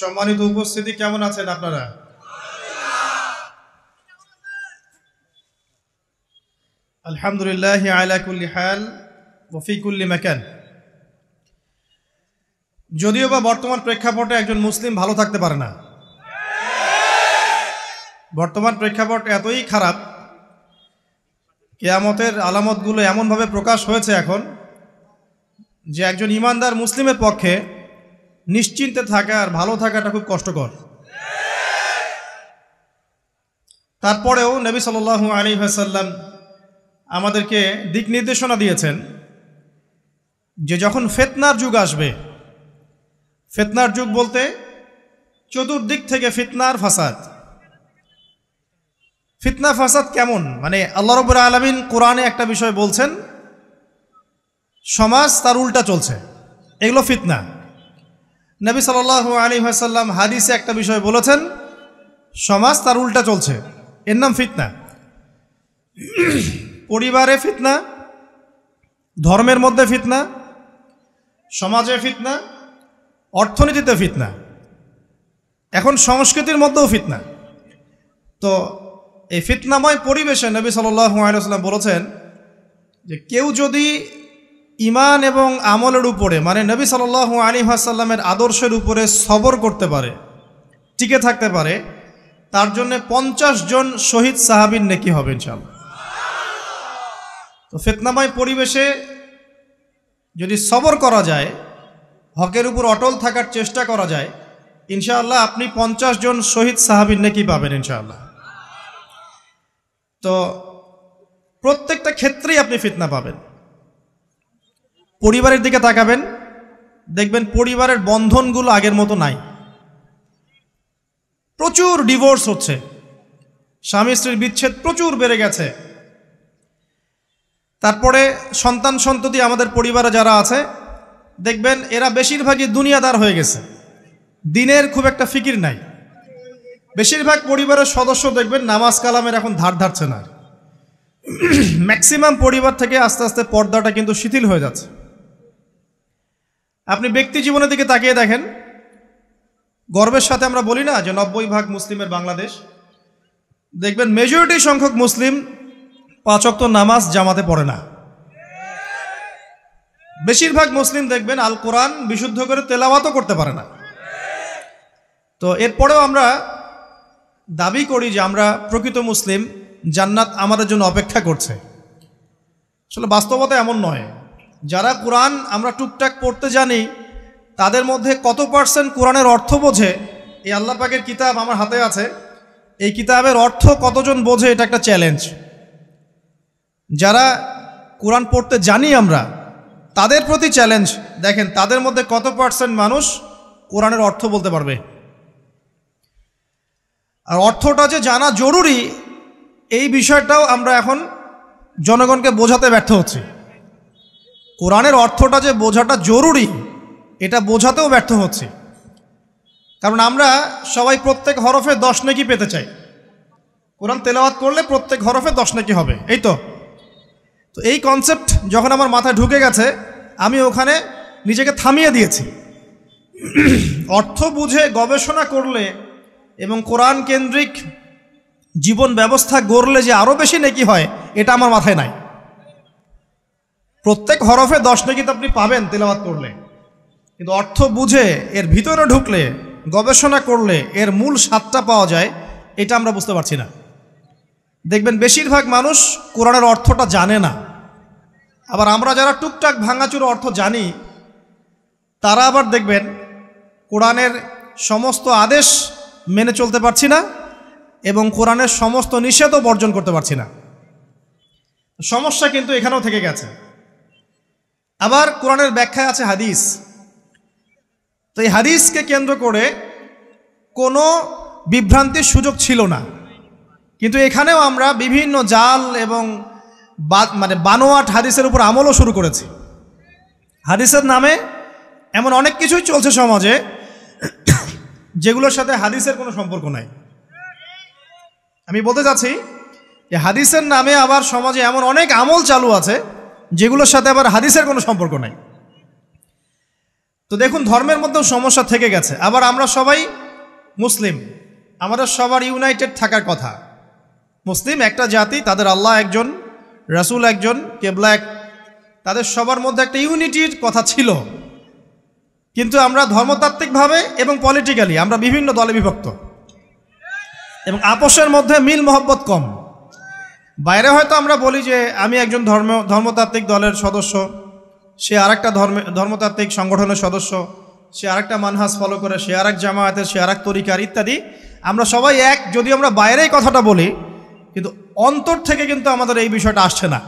সম্মানিত উপস্থিতি কেমন আছেন আপনারা? আলহামদুলিল্লাহ আলা কুল্লি হাল ওফি কুল্লি মাকান। যদিও বা বর্তমান প্রেক্ষাপটে একজন মুসলিম ভালো থাকতে পারে না। বর্তমান প্রেক্ষাপট এতই খারাপ, কেয়ামতের আলামতগুলো এমনভাবে প্রকাশ হয়েছে এখন যে একজন ইমানদার মুসলিমের পক্ষে নিশ্চিন্তে থাকা আর ভালো থাকাটা খুব কষ্টকর। তারপরেও নবী সাল আলী হাসাল্লাম আমাদেরকে দিক নির্দেশনা দিয়েছেন যে যখন ফেতনার যুগ আসবে, ফেতনার যুগ বলতে চতুর্দিক থেকে ফিতনার ফাসাদ। ফিতনা ফাসাদ কেমন? মানে আল্লাহ রবুর আলমিন কোরআনে একটা বিষয় বলছেন, সমাজ তার উল্টা চলছে। এগুলো ফিতনা। নবী সাল আলী হাসাল্লাম হাদিসে একটা বিষয় বলেছেন, সমাজ তার উল্টা চলছে। এর নাম ফিতনা। পরিবারে ফিতনা, ধর্মের মধ্যে ফিতনা, সমাজে ফিতনা, অর্থনীতিতে ফিতনা। এখন সংস্কৃতির মধ্যেও ফিতনা। তো এই ফিতনাময় পরিবেশে নবী সাল্লাম বলেছেন যে কেউ যদি ইমান এবং আমলের উপরে মানে নবী সাল আলী আসাল্লামের আদর্শের উপরে সবর করতে পারে, টিকে থাকতে পারে, তার জন্য পঞ্চাশ জন শহীদ সাহাবির নেকি হবে ইনশাল্লাহ তো ফেতনাময় পরিবেশে যদি সবর করা যায়, হকের উপর অটল থাকার চেষ্টা করা যায়, ইনশাআল্লাহ আপনি পঞ্চাশ জন শহীদ সাহাবির নেকি পাবেন ইনশাআল্লাহ। তো প্রত্যেকটা ক্ষেত্রেই আপনি ফিতনা পাবেন। পরিবারের দিকে তাকাবেন, দেখবেন পরিবারের বন্ধনগুলো আগের মতো নাই। প্রচুর ডিভোর্স হচ্ছে। স্বামী স্ত্রীর বিচ্ছেদ প্রচুর বেড়ে গেছে। তারপরে সন্তান সন্ততি আমাদের পরিবারে যারা আছে, দেখবেন এরা বেশিরভাগই দুনিয়াদার হয়ে গেছে। দিনের খুব একটা ফিকির নাই। বেশিরভাগ পরিবারের সদস্য দেখবেন নামাজ কালামের এখন ধার ধারছে না। ম্যাক্সিমাম পরিবার থেকে আস্তে আস্তে পর্দাটা কিন্তু শিথিল হয়ে যাচ্ছে। আপনি ব্যক্তি জীবনের দিকে তাকিয়ে দেখেন। গর্বের সাথে আমরা বলি না যে নব্বই ভাগ মুসলিমের বাংলাদেশ। দেখবেন মেজরিটি সংখ্যক মুসলিম পাঁচক্ত নামাজ জামাতে পড়ে না। বেশিরভাগ মুসলিম দেখবেন আল কোরআন বিশুদ্ধ করে তেলাওয়াতও করতে পারে না। তো এরপরেও আমরা দাবি করি যে আমরা প্রকৃত মুসলিম, জান্নাত আমাদের জন্য অপেক্ষা করছে। আসলে বাস্তবতা এমন নয়। যারা কোরআন আমরা টুকটাক পড়তে জানি, তাদের মধ্যে কত পার্সেন্ট কোরআনের অর্থ বোঝে? এই আল্লাহ পাকের কিতাব আমার হাতে আছে। এই কিতাবের অর্থ কতজন বোঝে এটা একটা চ্যালেঞ্জ যারা কোরআন পড়তে জানি আমরা, তাদের প্রতি চ্যালেঞ্জ দেখেন তাদের মধ্যে কত পার্সেন্ট মানুষ কোরআনের অর্থ বলতে পারবে? আর অর্থটা যে জানা জরুরি, এই বিষয়টাও আমরা এখন জনগণকে বোঝাতে ব্যর্থ হচ্ছি। কোরআনের অর্থটা যে বোঝাটা জরুরি, এটা বোঝাতেও ব্যর্থ হচ্ছে। কারণ আমরা সবাই প্রত্যেক হরফে দশ নেকি পেতে চাই। কোরআন তেলাওয়াত করলে প্রত্যেক হরফে দশ নেকি হবে, এই তো? তো এই কনসেপ্ট যখন আমার মাথায় ঢুকে গেছে, আমি ওখানে নিজেকে থামিয়ে দিয়েছি। অর্থ বুঝে গবেষণা করলে এবং কোরআন কেন্দ্রিক জীবন ব্যবস্থা গড়লে যে আরও বেশি নেকি হয়, এটা আমার মাথায় নাই। প্রত্যেক হরফে দশ তো আপনি পাবেন তেলাওয়াত করলে। কিন্তু অর্থ বুঝে, এর ভিতরে ঢুকলে, গবেষণা করলে, এর মূল স্বাদটা পাওয়া যায়, এটা আমরা বুঝতে পারছি না। দেখবেন বেশিরভাগ মানুষ কোরআনের অর্থটা জানে না। আবার আমরা যারা টুকটাক ভাঙাচুর অর্থ জানি, তারা আবার দেখবেন কোরআনের সমস্ত আদেশ মেনে চলতে পারছি না এবং কোরআনের সমস্ত নিষেধও বর্জন করতে পারছি না। সমস্যা কিন্তু এখানেও থেকে গেছে। আবার কোরআনের ব্যাখ্যায় আছে হাদিস। তো এই হাদিসকে কেন্দ্র করে কোনো বিভ্রান্তির সুযোগ ছিল না। কিন্তু এখানেও আমরা বিভিন্ন জাল এবং মানে বানোয়াট হাদিসের উপর আমলও শুরু করেছি। হাদিসের নামে এমন অনেক কিছুই চলছে সমাজে, যেগুলোর সাথে হাদিসের কোনো সম্পর্ক নাই। আমি বলতে চাচ্ছি যে হাদিসের নামে আবার সমাজে এমন অনেক আমল চালু আছে যেগুলোর সাথে আবার হাদিসের কোনো সম্পর্ক নাই। তো দেখুন, ধর্মের মধ্যেও সমস্যা থেকে গেছে। আবার আমরা সবাই মুসলিম। আমাদের সবার ইউনাইটেড থাকার কথা। মুসলিম একটা জাতি, তাদের আল্লাহ একজন, রাসুল একজন, কেবলা এক তাদের সবার মধ্যে একটা ইউনিটির কথা ছিল। কিন্তু আমরা ধর্মতাত্ত্বিকভাবে এবং পলিটিক্যালি আমরা বিভিন্ন দলে বিভক্ত। এবং আপোষের মধ্যে মিল মোহব্বত কম। বাইরে হয়তো আমরা বলি যে আমি একজন ধর্ম, ধর্মতাত্ত্বিক দলের সদস্য, সে আরেকটা ধর্মে, ধর্মতাত্ত্বিক সংগঠনের সদস্য, সে আরেকটা মানহাস ফলো করে, সে আরেক জামায়াতের, সে আরেক তরিকার ইত্যাদি। আমরা সবাই এক যদি আমরা বাইরেই কথাটা বলি, কিন্তু অন্তর থেকে কিন্তু আমাদের এই বিষয়টা আসছে না।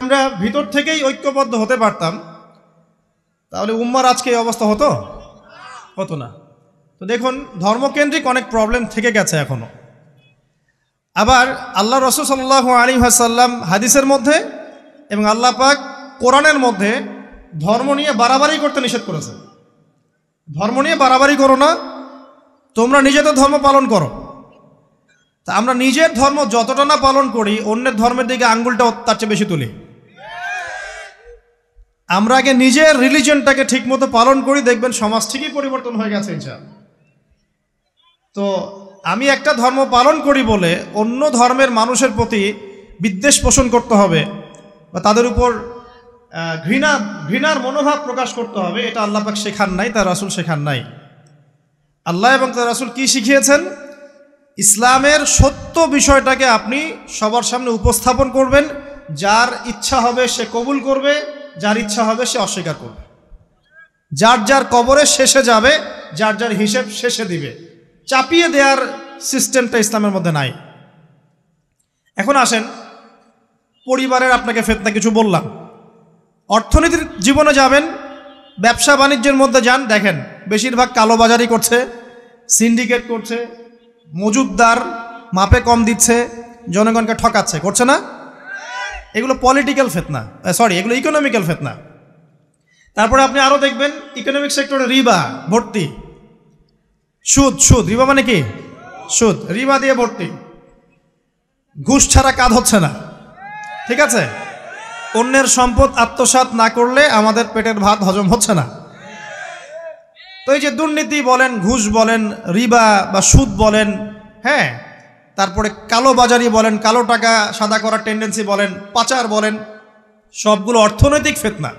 আমরা ভিতর থেকেই ঐক্যবদ্ধ হতে পারতাম, তাহলে উম্মার আজকে এই অবস্থা হতো? হতো না। তো দেখুন, ধর্মকেন্দ্রিক অনেক প্রবলেম থেকে গেছে এখনও। আবার আল্লাহ রসুল সাল্লাহ আলী হাসাল্লাম হাদিসের মধ্যে এবং আল্লাহ পাক কোরআনের মধ্যে ধর্ম নিয়ে বাড়াবাড়ি করতে নিষেধ করেছে ধর্ম নিয়ে বাড়াবাড়ি করো না, তোমরা নিজেদের ধর্ম পালন করো। তা আমরা নিজের ধর্ম যতটা না পালন করি, অন্যের ধর্মের দিকে আঙ্গুলটা তার চেয়ে বেশি তুলি। আমরা আগে নিজের রিলিজনটাকে ঠিকমতো পালন করি, দেখবেন সমাজ ঠিকই পরিবর্তন হয়ে গেছে, ইনশাআল্লাহ। তো আমি একটা ধর্ম পালন করি বলে অন্য ধর্মের মানুষের প্রতি বিদ্বেষ পোষণ করতে হবে বা তাদের উপর ঘৃণা, ঘৃণার মনোভাব প্রকাশ করতে হবে, এটা আল্লাহ পাক শেখান নাই, তার রাসুল শেখান নাই। আল্লাহ এবং তার রাসুল কি শিখিয়েছেন? ইসলামের সত্য বিষয়টাকে আপনি সবার সামনে উপস্থাপন করবেন, যার ইচ্ছা হবে সে কবুল করবে, যার ইচ্ছা হবে সে অস্বীকার করবে। যার যার কবরে শেষে যাবে, যার যার হিসেব শেষে দিবে। চাপিয়ে দেওয়ার সিস্টেমটা ইসলামের মধ্যে নাই। এখন আসেন, পরিবারের আপনাকে ফেতনা কিছু বললাম। অর্থনীতির জীবনে যাবেন, ব্যবসা বাণিজ্যের মধ্যে যান, দেখেন, বেশিরভাগ কালোবাজারি করছে, সিন্ডিকেট করছে মজুদদার মাপে কম দিচ্ছে, জনগণকে ঠকাচ্ছে, করছে না? এগুলো পলিটিক্যাল ফেতনা সরি এগুলো ইকোনমিক্যাল ফেতনা। তারপরে আপনি আরও দেখবেন ইকোনমিক সেক্টরে রিবা ভর্তি। সুদ সুদ, রিবা মানে কি? সুদ, রিবা দিয়ে ভর্তি। ঘুষ ছাড়া কাজ হচ্ছে না। ঠিক আছে? অন্যের সম্পদ আত্মসাৎ না করলে আমাদের পেটের ভাত হজম হচ্ছে না। তো এই যে দুর্নীতি বলেন, ঘুষ বলেন, রিবা বা সুদ বলেন হ্যাঁ? তারপরে কালো বাজারি বলেন, কালো টাকা সাদা করার টেন্ডেন্সি বলেন, পাচার বলেন, সবগুলো অর্থনৈতিক ফেতনা।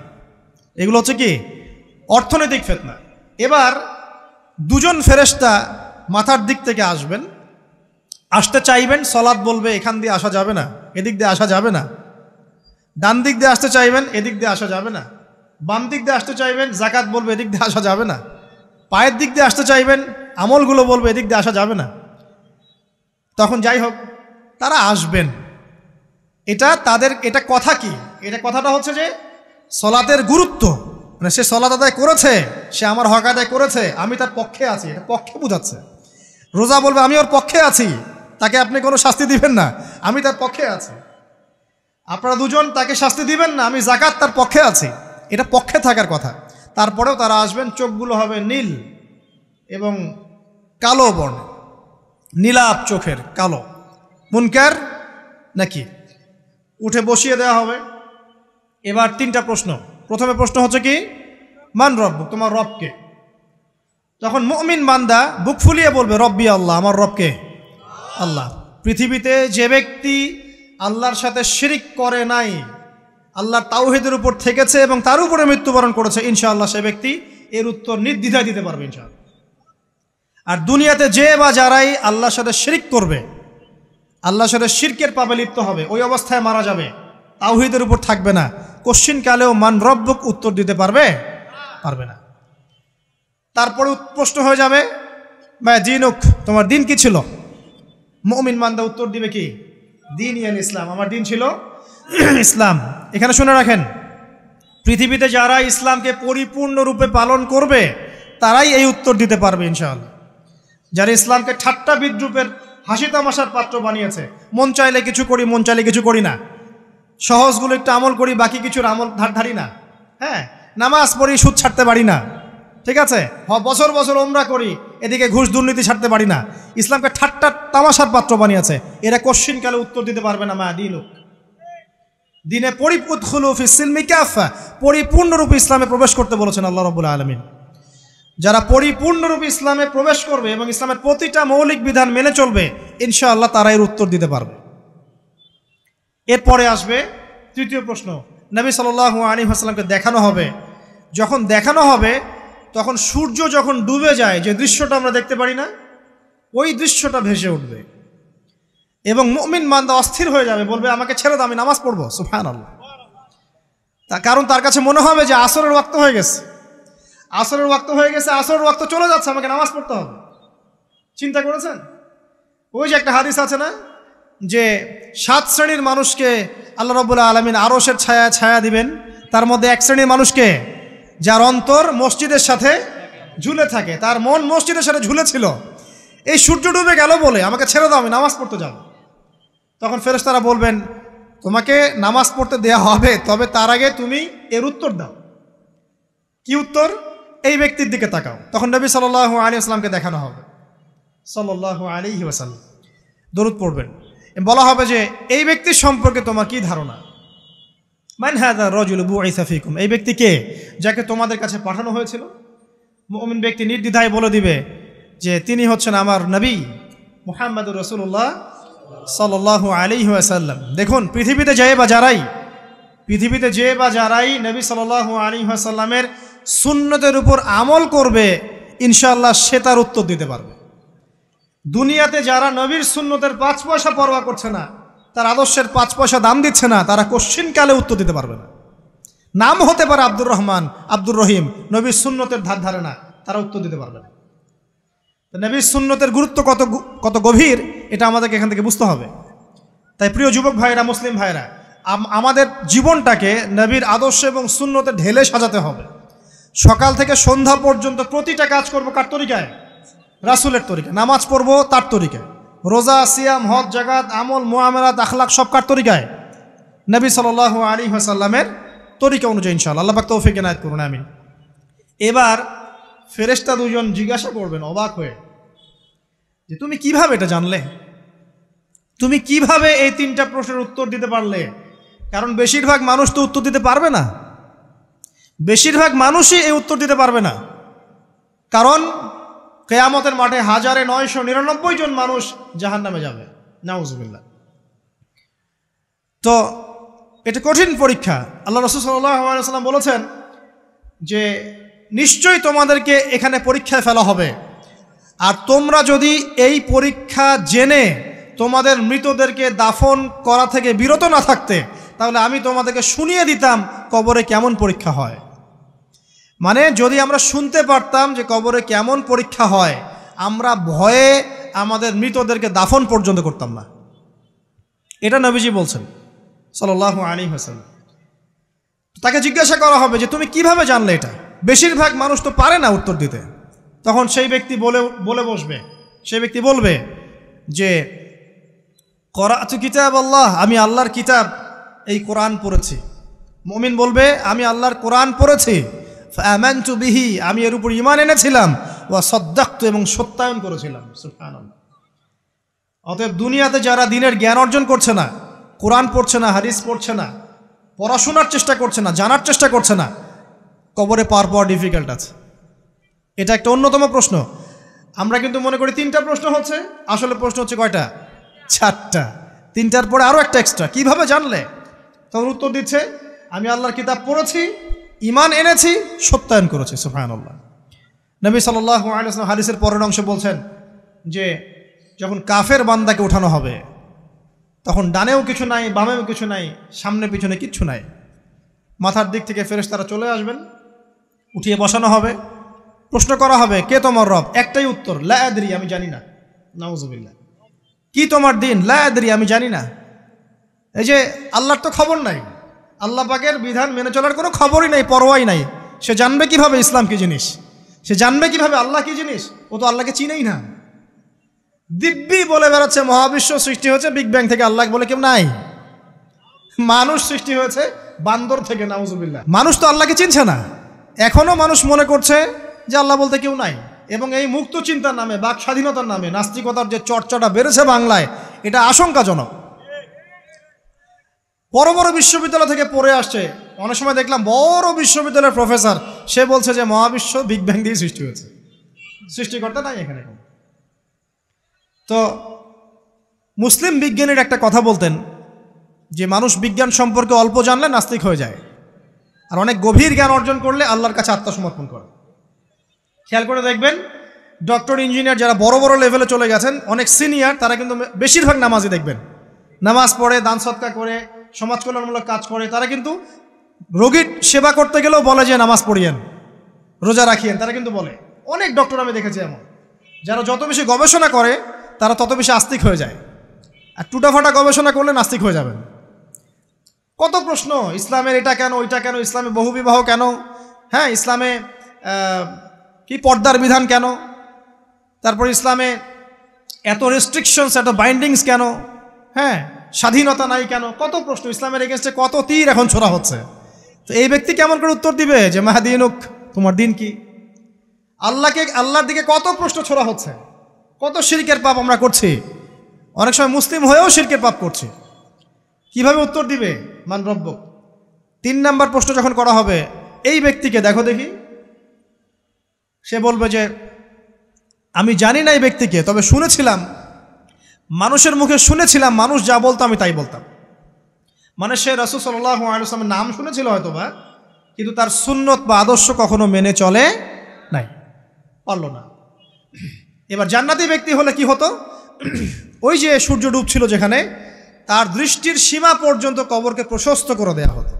এগুলো হচ্ছে কি? অর্থনৈতিক ফেতনা। এবার দুজন ফেরেস্তা মাথার দিক থেকে আসবেন, আসতে চাইবেন সলাদ বলবে, এখান দিয়ে আসা যাবে না, এদিক দিয়ে আসা যাবে না। ডান দিক দিয়ে আসতে চাইবেন, এদিক দিয়ে আসা যাবে না। বাম দিক দিয়ে আসতে চাইবেন জাকাত বলবে, এদিক দিয়ে আসা যাবে না। পায়ের দিক দিয়ে আসতে চাইবেন, আমলগুলো বলবে, এদিক দিয়ে আসা যাবে না। তখন যাই হোক, তারা আসবেন। এটা তাদের, এটা কথা কি? এটা কথাটা হচ্ছে যে সলাতের গুরুত্ব। মানে সে সলাত আদায় করেছে, সে আমার হক আদায় করেছে, আমি তার পক্ষে আছি, এটা পক্ষে বোঝাচ্ছে। রোজা বলবে, আমি ওর পক্ষে আছি, তাকে আপনি কোনো শাস্তি দিবেন না, আমি তার পক্ষে আছি। আপনারা দুজন তাকে শাস্তি দিবেন না, আমি জাকাত তার পক্ষে আছি। এটা পক্ষে থাকার কথা। তারপরেও তারা আসবেন, চোখগুলো হবে নীল এবং কালো বর্ণ। নীলাপ চোখের, কালো। মুনকার নাকি? উঠে বসিয়ে দেওয়া হবে। এবার তিনটা প্রশ্ন। প্রথমে প্রশ্ন হচ্ছে কি? মান রব, তোমার রবকে। তখন মুমিন বান্দা বুক ফুলিয়ে বলবে, রব্বি আল্লাহ, আমার রবকে? আল্লাহ। পৃথিবীতে যে ব্যক্তি আল্লাহর সাথে শিরিক করে নাই আল্লাহর তাওহিদের উপর থেকেছে এবং তার উপরে মৃত্যুবরণ করেছে, ইনশাআল্লাহ সে ব্যক্তি এর উত্তর নির্দ্বিধায় দিতে পারবে, ইনশাআল্লাহ। আর দুনিয়াতে যে বা যারাই আল্লাহর সাথে শিরিক করবে, আল্লাহর সাথে শিরকের পাবে লিপ্ত হবে, ওই অবস্থায় মারা যাবে, তাওহিদের উপর থাকবে না। কোশ্চিন কালেও মান রব্বক উত্তর দিতে পারবে? পারবে না। তারপরে প্রশ্ন হয়ে যাবে বা দিনুক তোমার দিন কি ছিল? মমিন মান্দা উত্তর দিবে কি? দিন ইয়ান ইসলাম। আমার দিন ছিল ইসলাম। এখানে শুনে রাখেন, পৃথিবীতে যারা ইসলামকে পরিপূর্ণরূপে পালন করবে, তারাই এই উত্তর দিতে পারবে ইনশাআল্লাহ। যারা ইসলামকে ঠাট্টা বিদ্রুপের হাসি তামাশার পাত্র বানিয়েছে, মন চাইলে কিছু করি, মন চাইলে কিছু করি না। সহজগুলো একটু আমল করি, বাকি কিছুর আমল ধার ধারি না। হ্যাঁ নামাজ পড়ি, সুদ ছাড়তে পারি না। ঠিক আছে? হ- বছর বছর ওমরা করি, এদিকে ঘুষ দুর্নীতি ছাড়তে পারি না। ইসলামকে ঠাট্টা তামাশার পাত্র বানিয়েছে। এরা কোশ্চিনকালে উত্তর দিতে পারবে না, মা দিন দিনে পরিপুৎখুলু ফিসিলমি কাফা, পরিপূর্ণরূপে ইসলামে প্রবেশ করতে বলেছেন আল্লাহ রবুল্লা আলমিন। যারা পরিপূর্ণরূপে ইসলামে প্রবেশ করবে এবং ইসলামের প্রতিটা মৌলিক বিধান মেনে চলবে, ইনশাআল্লাহ তারা এর উত্তর দিতে পারবে। এরপরে আসবে তৃতীয় প্রশ্ন। নবী সাল্লাল্লাহু আলী হাসলামকে দেখানো হবে। যখন দেখানো হবে, তখন সূর্য যখন ডুবে যায়, যে দৃশ্যটা আমরা দেখতে পারি না, ওই দৃশ্যটা ভেসে উঠবে। এবং মুমিন মান্দা অস্থির হয়ে যাবে, বলবে, আমাকে ছেড়ে দাও, আমি নামাজ পড়ব। সুফান আল্লাহ তা কারণ তার কাছে মনে হবে যে আসরের ওয়াক্ত হয়ে গেছে। আসরের ওয়াক্ত হয়ে গেছে, আসরের ওয়াক্ত চলে যাচ্ছে, আমাকে নামাজ পড়তে হবে। চিন্তা করেছেন? ওই যে একটা হাদিস আছে না যে সাত শ্রেণির মানুষকে আল্লাহ রবুল্লাহ আলমিন আরসের ছায়া ছায়া দিবেন, তার মধ্যে এক শ্রেণির মানুষকে যার অন্তর মসজিদের সাথে ঝুলে থাকে, তার মন মসজিদের সাথে ঝুলেছিল। এই সূর্য ডুবে গেল বলে, আমাকে ছেড়ে দাও, আমি নামাজ পড়তে যাব। তখন ফেরেশতারা বলবেন, তোমাকে নামাজ পড়তে দেয়া হবে, তবে তার আগে তুমি এর উত্তর দাও। কি উত্তর? এই ব্যক্তির দিকে তাকাও। তখন নবী সাল আলী আসলামকে দেখানো হবে। সাল্লাহ আলী ওয়াসাল্লাম। দরুদ পড়বেন। বলা হবে যে এই ব্যক্তির সম্পর্কে তোমার কি ধারণা? মান হ্যাঁ রজুল বু ইসাফিকুম এই ব্যক্তি কে যাকে তোমাদের কাছে পাঠানো হয়েছিল? মুমিন ব্যক্তি নির্দ্বিধায় বলে দিবে যে তিনি হচ্ছেন আমার নবী মুহাম্মদুর রসুল্লাহ সাল্লাহ আলী ওয়াসাল্লাম। দেখুন, পৃথিবীতে যে বা যারাই, পৃথিবীতে যে বা যারাই নবী সাল্লাহ আলী ওয়াসাল্লামের সুন্নতের উপর আমল করবে, ইনশাআল্লাহ সে তার উত্তর দিতে পারবে। দুনিয়াতে যারা নবীর সুন্নতের পাঁচ পয়সা পরোয়া করছে না, তার আদর্শের পাঁচ পয়সা দাম দিচ্ছে না, তারা কোশ্চিনকালে উত্তর দিতে পারবে না। নাম হতে পারে আব্দুর রহমান, আব্দুর রহিম, নবীর সুন্নতের ধার ধারে না, তারা উত্তর দিতে পারবে না। নবীর সুন্নতের গুরুত্ব কত কত গভীর, এটা আমাদেরকে এখান থেকে বুঝতে হবে। তাই প্রিয় যুবক ভাইরা মুসলিম ভাইরা আমাদের জীবনটাকে নবীর আদর্শ এবং সুন্নতে ঢেলে সাজাতে হবে। সকাল থেকে সন্ধ্যা পর্যন্ত প্রতিটা কাজ করব কার তরিকায়? রাসুলের তরিকা, নামাজ পড়ব তার তরিকায়। রোজা, সিয়াম, হজ জাগাত আমল, মোয়ামেলাত, আখলাক সব কার তরিকায়? নবী সাল আলী হাসাল্লামের তরিকা অনুযায়ী ইনশাল্লাহ আল্লাহ পাক তৌফিক এনায়ত করুন আমি এবার ফেরেস্তা দুজন জিজ্ঞাসা করবেন, অবাক হয়ে, যে তুমি কীভাবে এটা জানলে? তুমি কীভাবে এই তিনটা প্রশ্নের উত্তর দিতে পারলে? কারণ বেশিরভাগ মানুষ তো উত্তর দিতে পারবে না। বেশিরভাগ মানুষই এই উত্তর দিতে পারবে না। কারণ কেয়ামতের মাঠে হাজারে নয়শো নিরানব্বই জন মানুষ জাহান নামে যাবে। নাউজুবিল্লা তো এটা কঠিন পরীক্ষা। আল্লাহ রসুল সাল্লাম বলেছেন যে, নিশ্চয়ই তোমাদেরকে এখানে পরীক্ষায় ফেলা হবে। আর তোমরা যদি এই পরীক্ষা জেনে তোমাদের মৃতদেরকে দাফন করা থেকে বিরত না থাকতে, তাহলে আমি তোমাদেরকে শুনিয়ে দিতাম কবরে কেমন পরীক্ষা হয়। মানে যদি আমরা শুনতে পারতাম যে কবরে কেমন পরীক্ষা হয়, আমরা ভয়ে আমাদের মৃতদেরকে দাফন পর্যন্ত করতাম না। এটা নবীজি বলছেন সাল্লাহ আলী হাসান তাকে জিজ্ঞাসা করা হবে যে, তুমি কীভাবে জানলে এটা? বেশিরভাগ মানুষ তো পারে না উত্তর দিতে। তখন সেই ব্যক্তি বলে বলে বসবে। সেই ব্যক্তি বলবে যে করা তু কিতাব আল্লাহ, আমি আল্লাহর কিতাব এই কোরআন পড়েছি। মমিন বলবে, আমি আল্লাহর কোরআন পড়েছি। আমানতু বিহি, আমি এর উপর ইমান এনেছিলাম ও সদ্দাক্ত, এবং সত্যায়ন করেছিলাম। অতএব দুনিয়াতে যারা দিনের জ্ঞান অর্জন করছে না, কোরআন পড়ছে না, হাদিস পড়ছে না, পড়াশোনার চেষ্টা করছে না, জানার চেষ্টা করছে না, কবরে পার পাওয়া ডিফিকাল্ট আছে। এটা একটা অন্যতম প্রশ্ন। আমরা কিন্তু মনে করি তিনটা প্রশ্ন হচ্ছে, আসলে প্রশ্ন হচ্ছে কয়টা? চারটা। তিনটার পরে আরও একটা এক্সট্রা কীভাবে জানলে? তখন উত্তর দিচ্ছে, আমি আল্লাহর কিতাব পড়েছি ইমান এনেছি, সত্যায়ন করেছি সুফায়ন আল্লাহ নবী সাল্লাম হাদিসের পরের অংশ বলছেন যে, যখন কাফের বান্দাকে উঠানো হবে, তখন ডানেও কিছু নাই, বামেও কিছু নাই, সামনে পিছনে কিচ্ছু নাই। মাথার দিক থেকে ফেরেস তারা চলে আসবেন, উঠিয়ে বসানো হবে, প্রশ্ন করা হবে, কে তোমার রব? একটাই উত্তর লায়াদি আমি জানি না। নাউজুবিল্লা কি তোমার দিন? লায়াদি আমি জানি না। এই যে, আল্লাহর তো খবর নাই। আল্লাহ পাকের বিধান মেনে চলার কোনো খবরই নাই, পরোয়াই নাই। সে জানবে কীভাবে ইসলাম কি জিনিস? সে জানবে কীভাবে আল্লাহ কি জিনিস? ও তো আল্লাহকে চিনেই না। দিব্যি বলে বেড়াচ্ছে, মহাবিশ্ব সৃষ্টি হয়েছে বিগ ব্যাং থেকে আল্লাহ বলে কেউ নাই। মানুষ সৃষ্টি হয়েছে, বান্দর থেকে, নাউজুবিল্লাহ। মানুষ তো আল্লাহকে চিনছে না। এখনও মানুষ মনে করছে যে আল্লাহ বলতে কেউ নাই। এবং এই মুক্ত চিন্তার নামে, বাক স্বাধীনতার নামে, নাস্তিকতার যে চর্চাটা বেড়েছে বাংলায়, এটা আশঙ্কাজনক। বড় বড় বিশ্ববিদ্যালয় থেকে পড়ে আসছে। অনেক সময় দেখলাম বড় বিশ্ববিদ্যালয়ের প্রফেসর, সে বলছে যে মহাবিশ্ব বিগ ব্যাং দিয়ে সৃষ্টি হয়েছে। সৃষ্টিকর্তা নাই এখানে তো মুসলিম বিজ্ঞানীর একটা কথা বলতেন যে, মানুষ বিজ্ঞান সম্পর্কে অল্প জানলে নাস্তিক হয়ে যায়। আর অনেক গভীর জ্ঞান অর্জন করলে আল্লাহর কাছে আত্মসমর্পণ করে। খেয়াল করে দেখবেন, ডক্টর, ইঞ্জিনিয়ার যারা বড় বড় লেভেলে চলে গেছেন, অনেক সিনিয়র তারা কিন্তু বেশিরভাগ নামাজই দেখবেন। নামাজ পড়ে, দান সৎকার করে সমাজ কল্যাণমূলক কাজ করে, তারা কিন্তু রোগীর সেবা করতে গেলেও বলে যে নামাজ পড়িয়েন, রোজা রাখিয়েন, তারা কিন্তু বলে। অনেক ডক্টর আমি দেখেছি এমন, যারা যত বেশি গবেষণা করে, তারা তত বেশি আস্তিক হয়ে যায়। আর টুটাফাটা গবেষণা করলে নাস্তিক হয়ে যাবেন। কত প্রশ্ন, ইসলামের এটা কেন, ওইটা কেন, ইসলামে বহুবিবাহ কেন হ্যাঁ ইসলামে কি পর্দার বিধান কেন, তারপর ইসলামে এত রেস্ট্রিকশনস এত বাইন্ডিংস কেন হ্যাঁ স্বাধীনতা নাই কেন? কত প্রশ্ন ইসলামের এগেনস্টে কত তীর এখন ছোড়া হচ্ছে? তো এই ব্যক্তি কেমন করে উত্তর দিবে যে মাহাদিনুক তোমার দিন কি? আল্লাহকে, আল্লাহর দিকে কত প্রশ্ন ছোড়া হচ্ছে? কত শিরকের পাপ আমরা করছি? অনেক সময় মুসলিম হয়েও শিরকের পাপ করছি। কীভাবে উত্তর দিবে? মানরব্য তিন নাম্বার প্রশ্ন যখন করা হবে, এই ব্যক্তিকে দেখো দেখি। সে বলবে যে, আমি জানি না এই ব্যক্তিকে, তবে শুনেছিলাম মানুষের মুখে শুনেছিলাম, মানুষ যা বলতো আমি তাই বলতাম। মানে সে রসুল সাল্লাহ আলসালামের নাম শুনেছিল হয়তো বা, কিন্তু তার সুন্নত বা আদর্শ কখনো মেনে চলে নাই। পারল না। এবার জান্নাতি ব্যক্তি হলে কি হতো? ওই যে সূর্য ডুবছিল যেখানে, তার দৃষ্টির সীমা পর্যন্ত কবরকে প্রশস্ত করে দেয়া হতো।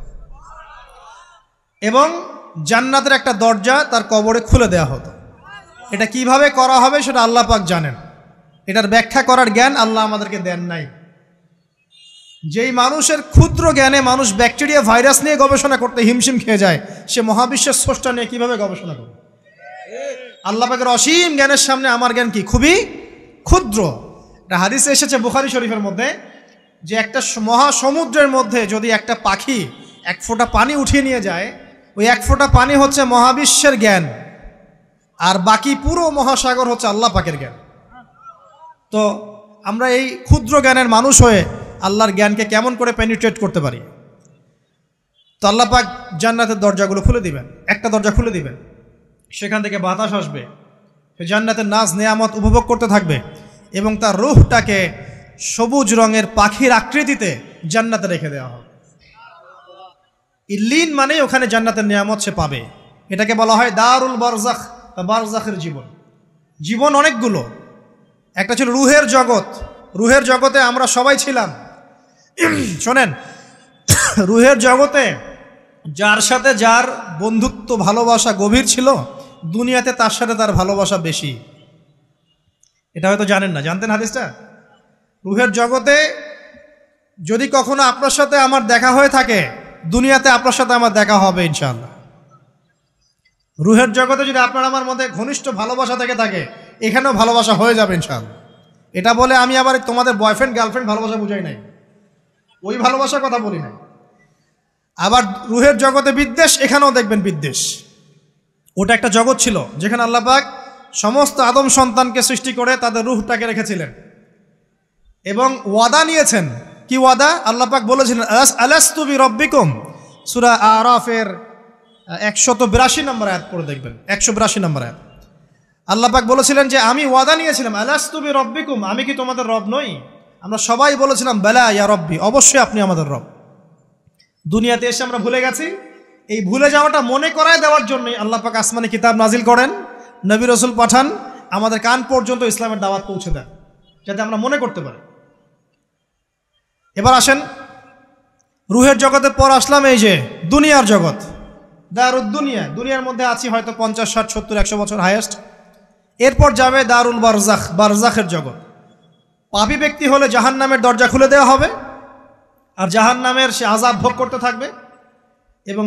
এবং জান্নাতের একটা দরজা তার কবরে খুলে দেয়া হতো। এটা কীভাবে করা হবে সেটা আল্লাহ পাক জানেন। এটার ব্যাখ্যা করার জ্ঞান আল্লাহ আমাদেরকে দেন নাই। যেই মানুষের ক্ষুদ্র জ্ঞানে মানুষ ব্যাকটেরিয়া, ভাইরাস নিয়ে গবেষণা করতে হিমশিম খেয়ে যায়, সে মহাবিশ্বের স্রষ্টা নিয়ে কীভাবে গবেষণা করবে? আল্লাহ পাকের অসীম জ্ঞানের সামনে আমার জ্ঞান কি? খুবই ক্ষুদ্র। এটা হাদিসে এসেছে বুখারি শরীফের মধ্যে, যে একটা মহাসমুদ্রের মধ্যে যদি একটা পাখি এক ফোঁটা পানি উঠিয়ে নিয়ে যায়, ওই এক ফোঁটা পানি হচ্ছে মহাবিশ্বের জ্ঞান, আর বাকি পুরো মহাসাগর হচ্ছে আল্লাহ পাকের জ্ঞান। তো আমরা এই ক্ষুদ্র জ্ঞানের মানুষ হয়ে আল্লাহর জ্ঞানকে কেমন করে পেনিট্রেট করতে পারি? তো আল্লাহ পাক জান্নাতের দরজাগুলো খুলে দিবেন, একটা দরজা খুলে দিবেন। সেখান থেকে বাতাস আসবে, সে জান্নাতের নাচ নেয়ামত উপভোগ করতে থাকবে এবং তার রুহটাকে সবুজ রঙের পাখির আকৃতিতে জান্নাতে রেখে দেওয়া হবে। ইল্লিন মানেই ওখানে জান্নাতের নিয়ামত সে পাবে। এটাকে বলা হয় দারুল বারজাখ বা বারজাখের জীবন। জীবন অনেকগুলো। একটা ছিল রুহের জগৎ। রুহের জগতে আমরা সবাই ছিলাম। শোনেন, রুহের জগতে যার সাথে যার বন্ধুত্ব, ভালোবাসা গভীর ছিল, দুনিয়াতে তার সাথে তার ভালোবাসা বেশি। এটা হয়তো জানেন না। জানতেন হাদিসটা? রুহের জগতে যদি কখনো আপনার সাথে আমার দেখা হয়ে থাকে, দুনিয়াতে আপনার সাথে আমার দেখা হবে, ইনশাআল্লাহ। রুহের জগতে যদি আপনার আমার মধ্যে ঘনিষ্ঠ ভালোবাসা থেকে থাকে এখানেও ভালোবাসা হয়ে যাবে ইনশাআল্লাহ। এটা বলে আমি আবার তোমাদের বয়ফ্রেন্ড গার্লফ্রেন্ড ভালোবাসা বুঝাই নাই। ওই ভালোবাসার কথা বলি নাই। আবার রুহের জগতে বিদ্বেষ, এখানেও দেখবেন বিদ্বেষ। ওটা একটা জগৎ ছিল, যেখানে আল্লাপাক সমস্ত আদম সন্তানকে সৃষ্টি করে তাদের রুহটাকে রেখেছিলেন। এবং ওয়াদা নিয়েছেন। কি ওয়াদা? আল্লাপাক বলেছিলেন আলাস্তুবি রব্বিকুম সুরা আরাফের একশত বিরাশি নম্বর আয়াত পড়ে দেখবেন। একশো বিরাশি নম্বর আয়াত। আল্লাপাক বলেছিলেন যে, আমি ওয়াদা নিয়েছিলাম আলাস্তুবি রব্বিকুম আমি কি তোমাদের রব নই? আমরা সবাই বলেছিলাম, বেলা ইয়া রব্বি অবশ্যই আপনি আমাদের রব। দুনিয়াতে এসে আমরা ভুলে গেছি। এই ভুলে যাওয়াটা মনে করায় দেওয়ার জন্যই আল্লাহ পাক আসমানি কিতাব নাজিল করেন, নবী রসুল পাঠান, আমাদের কান পর্যন্ত ইসলামের দাওয়াত পৌঁছে দেন, যাতে আমরা মনে করতে পারি। এবার আসেন, রুহের জগতের পর আসলাম এই যে, দুনিয়ার জগৎ। দারুদ দুনিয়া, দুনিয়ার মধ্যে আছি হয়তো পঞ্চাশ, ষাট, সত্তর, একশো বছর হায়েস্ট এরপর যাবে দারুল বারজাখ, বারজাখের জগৎ। পাপি ব্যক্তি হলে জাহান নামের দরজা খুলে দেওয়া হবে, আর জাহান নামের সে আজাব ভোগ করতে থাকবে, এবং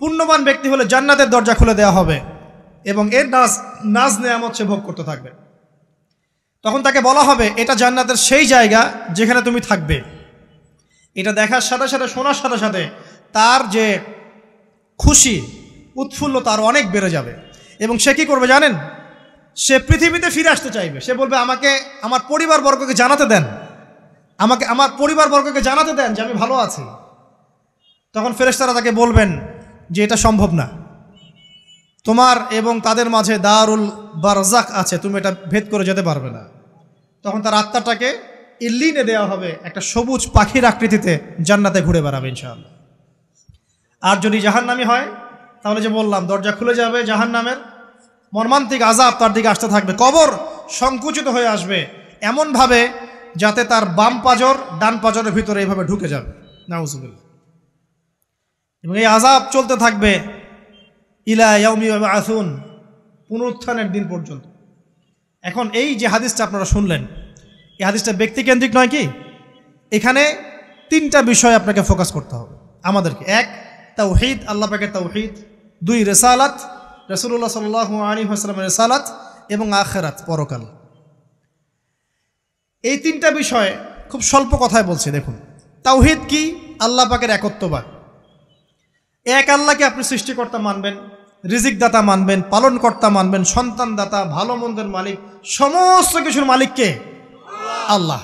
পুণ্যবান ব্যক্তি হলে জান্নাতের দরজা খুলে দেওয়া হবে, এবং এর নাজ নাজ নেয়ামত সে ভোগ করতে থাকবে। তখন তাকে বলা হবে, এটা জান্নাতের সেই জায়গা যেখানে তুমি থাকবে। এটা দেখার সাথে সাথে, শোনার সাথে সাথে তার যে খুশি, উৎফুল্ল, তার অনেক বেড়ে যাবে। এবং সে কী করবে জানেন? সে পৃথিবীতে ফিরে আসতে চাইবে। সে বলবে, আমাকে আমার পরিবারবর্গকে জানাতে দেন। আমাকে আমার পরিবারবর্গকে জানাতে দেন যে আমি ভালো আছি। তখন ফেরেশতারা তাকে বলবেন যে, এটা সম্ভব না। তোমার এবং তাদের মাঝে দারুল বারজাক আছে, তুমি এটা ভেদ করে যেতে পারবে না। তখন তার আত্মাটাকে ইল্লিনে দেওয়া হবে একটা সবুজ পাখির আকৃতিতে জান্নাতে ঘুরে বেড়াবে ইনশাআল্লাহ। আর যদি জাহান্নামি হয়, তাহলে যে বললাম, দরজা খুলে যাবে জাহান্নামের। মর্মান্তিক আজাব তার দিকে আসতে থাকবে। কবর সংকুচিত হয়ে আসবে এমনভাবে যাতে তার বাম পাজর, ডান পাজরের ভিতরে এইভাবে ঢুকে যাবে। নাউজুবিল্লাহ। এবং এই আজাব চলতে থাকবে ইলা আসুন পুনরুত্থানের দিন পর্যন্ত। এখন এই যে হাদিসটা আপনারা শুনলেন, এই হাদিসটা ব্যক্তিকেন্দ্রিক নয় কি? এখানে তিনটা বিষয় আপনাকে ফোকাস করতে হবে। আমাদেরকে এক, তাওহিদ, আল্লাহ পাকের তাওহিদ। দুই, রেসালাত রসুল্লাহ সাল আলী হাসলামের রেসালাত এবং আখেরাত পরকাল। এই তিনটা বিষয় খুব স্বল্প কথায় বলছি, দেখুন। তাওহিদ কি? আল্লাহ পাকের একত্ববাদ। এক, আল্লাহকে আপনি সৃষ্টিকর্তা মানবেন রিজিক দাতা মানবেন, পালনকর্তা মানবেন সন্তান দাতা ভালো মন্দের মালিক, সমস্ত কিছুর মালিককে আল্লাহ।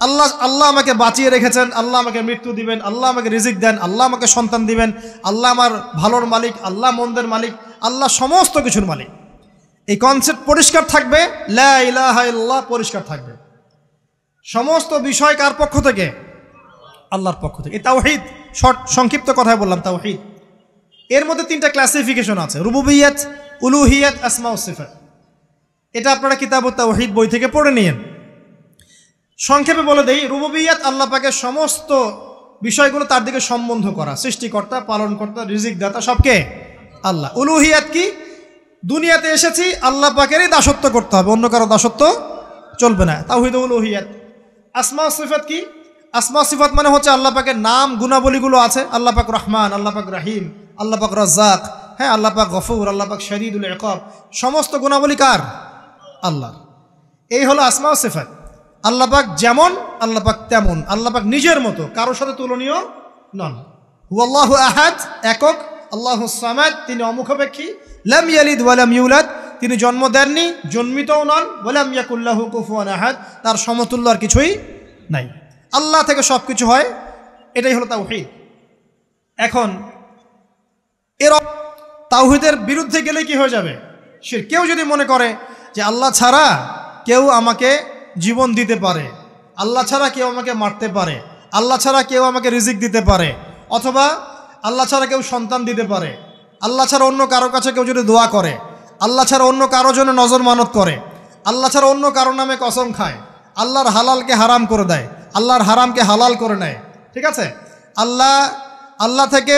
আল্লাহ আল্লাহ আমাকে বাঁচিয়ে রেখেছেন, আল্লাহ আমাকে মৃত্যু দিবেন, আল্লাহ আমাকে রিজিক দেন, আল্লাহ আমাকে সন্তান দিবেন, আল্লাহ আমার ভালোর মালিক, আল্লাহ মন্দের মালিক আল্লাহ সমস্ত কিছুর মালিক। এই কনসেপ্ট পরিষ্কার থাকবে, লা ইলাহা ইল্লাল্লাহ পরিষ্কার থাকবে। সমস্ত বিষয় কার পক্ষ থেকে? আল্লাহর পক্ষ থেকে। তাওহিদ শর্ট সংক্ষিপ্ত কথায় বললাম তাওহিদ। এর মধ্যে তিনটা ক্লাসিফিকেশন আছে, রুবুবিয়াত, উলুহিয়াত আসমা ও সিফাত। এটা আপনারা কিতাব তাওহিদ বই থেকে পড়ে নিয়েন। সংক্ষেপে বলে দেই, রুবুবিয়াত আল্লাহ পাকের সমস্ত বিষয়গুলো তার দিকে সম্বন্ধ করা। সৃষ্টিকর্তা, পালনকর্তা রিজিক দাতা সবকে আল্লাহ। উলুহিয়াত কি? দুনিয়াতে এসেছি, আল্লাহ পাকেরই দাসত্ব করতে হবে, অন্য কারও দাসত্ব চলবে না। তাওহিদ উলুহিয়াত। আসমা সিফাত কি? আসমা সিফাত মানে হচ্ছে আল্লাহ পাকের নাম, গুণাবলীগুলো আছে। আল্লাহ পাক রহমান, আল্লাহ পাক রাহিম, আল্লাহ পাক রাজ্জাক হ্যাঁ আল্লাহ পাক গফুর, আল্লাহ পাক শহীদুল একব সমস্ত গুণাবলী কার? আল্লাহ এই হলো আসমা সিফাত। আল্লাহ পাক যেমন, আল্লাহ পাক তেমন। আল্লাহ পাক নিজের মতো, কারোর সাথে তুলনীয় নন। হুয়াল্লাহ আহাদ, একক আল্লাহ সামাদ, তিনি অমুখাপেক্ষী। লাম ইয়ালিদ ওয়ালাম ইউলাদ, তিনি জন্ম দেননি, জন্মিতও নন ওয়ালাম ইয়াকুল্লাহু কুফুয়ান আহাদ, তার সমতুল্য আর কিছুই নাই। আল্লাহ থেকে সব কিছু হয়, এটাই হলো তাওহিদ। এখন, এর তাওহিদের বিরুদ্ধে গেলে কি হয়ে যাবে? সে কেউ যদি মনে করে যে আল্লাহ ছাড়া কেউ আমাকে জীবন দিতে পারে, আল্লাহ ছাড়া কেউ আমাকে মারতে পারে, আল্লাহ ছাড়া কেউ আমাকে রিজিক দিতে পারে, অথবা আল্লাহ ছাড়া কেউ সন্তান দিতে পারে। আল্লাহ ছাড়া অন্য কারও কাছে কেউ যদি দোয়া করে, আল্লাহ ছাড়া অন্য কারও জন্য নজর মানত করে, আল্লাহ ছাড়া অন্য কারও নামে কসম খায়, আল্লাহর হালালকে হারাম করে দেয়, আল্লাহর হারামকে হালাল করে নেয়। ঠিক আছে? আল্লাহ আল্লাহ থেকে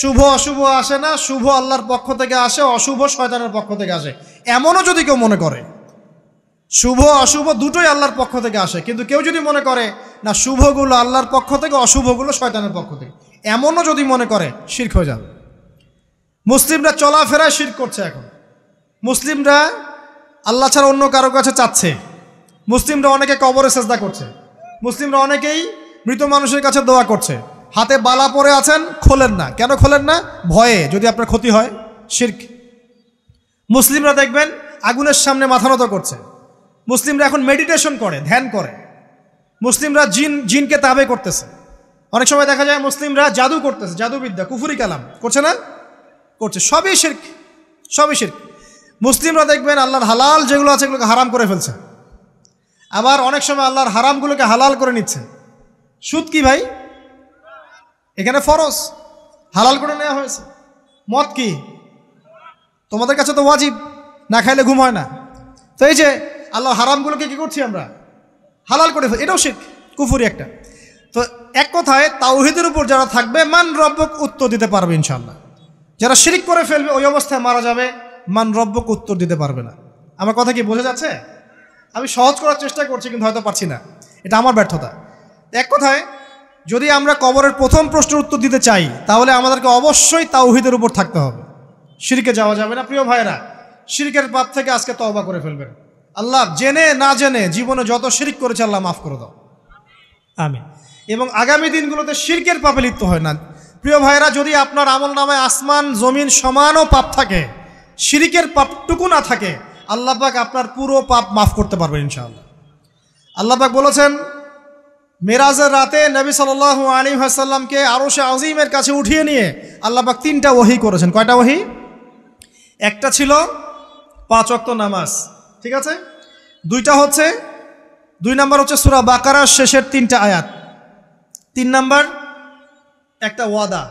শুভ অশুভ আসে না, শুভ আল্লাহর পক্ষ থেকে আসে, অশুভ শয়তানের পক্ষ থেকে আসে। এমনও যদি কেউ মনে করে, শুভ, অশুভ দুটোই আল্লাহর পক্ষ থেকে আসে, কিন্তু কেউ যদি মনে করে, না, শুভগুলো আল্লাহর পক্ষ থেকে, অশুভগুলো শয়তানের পক্ষ থেকে। এমনও যদি মনে করে, শির্ক হয়ে যাবে। মুসলিমরা চলাফেরায় শির করছে এখন। মুসলিমরা আল্লাহ ছাড়া অন্য কারও কাছে চাচ্ছে। মুসলিমরা অনেকে কবরে চেষ্টা করছে। মুসলিমরা অনেকেই মৃত মানুষের কাছে দোয়া করছে। হাতে বালা পরে আছেন, খোলেন না। কেন খোলেন না? ভয়ে, যদি আপনার ক্ষতি হয়, শির্ক। মুসলিমরা দেখবেন আগুনের সামনে মাথা নত করছে। মুসলিমরা এখন মেডিটেশন করে, ধ্যান করে। মুসলিমরা জিন, জিনকে তাবে করতেছে। অনেক সময় দেখা যায় মুসলিমরা জাদু করতেছে, জাদুবিদ্যা, কুফুরি কালাম। করছে না? করছে। সবই শির্ক সবই শির্ক। মুসলিমরা দেখবেন আল্লাহর হালাল যেগুলো আছে এগুলোকে হারাম করে ফেলছে। আবার অনেক সময় আল্লাহর হারামগুলোকে হালাল করে নিচ্ছে। সুদ কি ভাই? এখানে ফরজ। হালাল করে নেওয়া হয়েছে। মদ কি? তোমাদের কাছে তো ওয়াজিব। না খাইলে ঘুম হয় না। তো এই যে আল্লাহ হারামগুলোকে কি করছি আমরা? হালাল করে এটাও শিখ কুফুরি একটা। এক কথায় তাওহিদের উপর যারা থাকবে, মান রব্বক উত্তর দিতে পারবে ইনশাল্লাহ যারা শিরিক করে ফেলবে, ওই অবস্থায় মারা যাবে, মান রব্বক উত্তর দিতে পারবে না। আমার কথা কি বোঝা যাচ্ছে? আমি সহজ করার চেষ্টা করছি, কিন্তু হয়তো পারছি না। এটা আমার ব্যর্থতা। এক কথায়, যদি আমরা কবরের প্রথম প্রশ্নের উত্তর দিতে চাই, তাহলে আমাদেরকে অবশ্যই তাওহিদের উপর থাকতে হবে। শিরকে যাওয়া যাবে না, প্রিয় ভাইরা শিরকের পাপ থেকে আজকে তওবা করে ফেলবেন। আল্লাহ জেনে না জেনে জীবনে যত শিরিক করেছে, আল্লাহ মাফ করে দাও। আমি এবং আগামী দিনগুলোতে শিরকের পাপে লিপ্ত হয় না। প্রিয় ভাইরা যদি আপনার আমল নামায় আসমান, জমিন সমানও পাপ থাকে, শিরিকের পাপটুকু না থাকে, আল্লাহ পাক আপনার পুরো পাপ মাফ করতে পারবেন ইনশাআল্লাহ। আল্লাহ পাক বলেছেন, মেরাজের রাতে নবী সাল আলী হাসাল্লামকে আরও সে আজিমের কাছে উঠিয়ে নিয়ে আল্লাপাক তিনটা ওহি করেছেন। কয়টা ওহি? একটা ছিল পাঁচ অক্ত নামাজ, ঠিক আছে? দুইটা হচ্ছে, দুই নাম্বার হচ্ছে সুরা বাকারার শেষের তিনটা আয়াত। তিন নাম্বার, একটা ওয়াদা,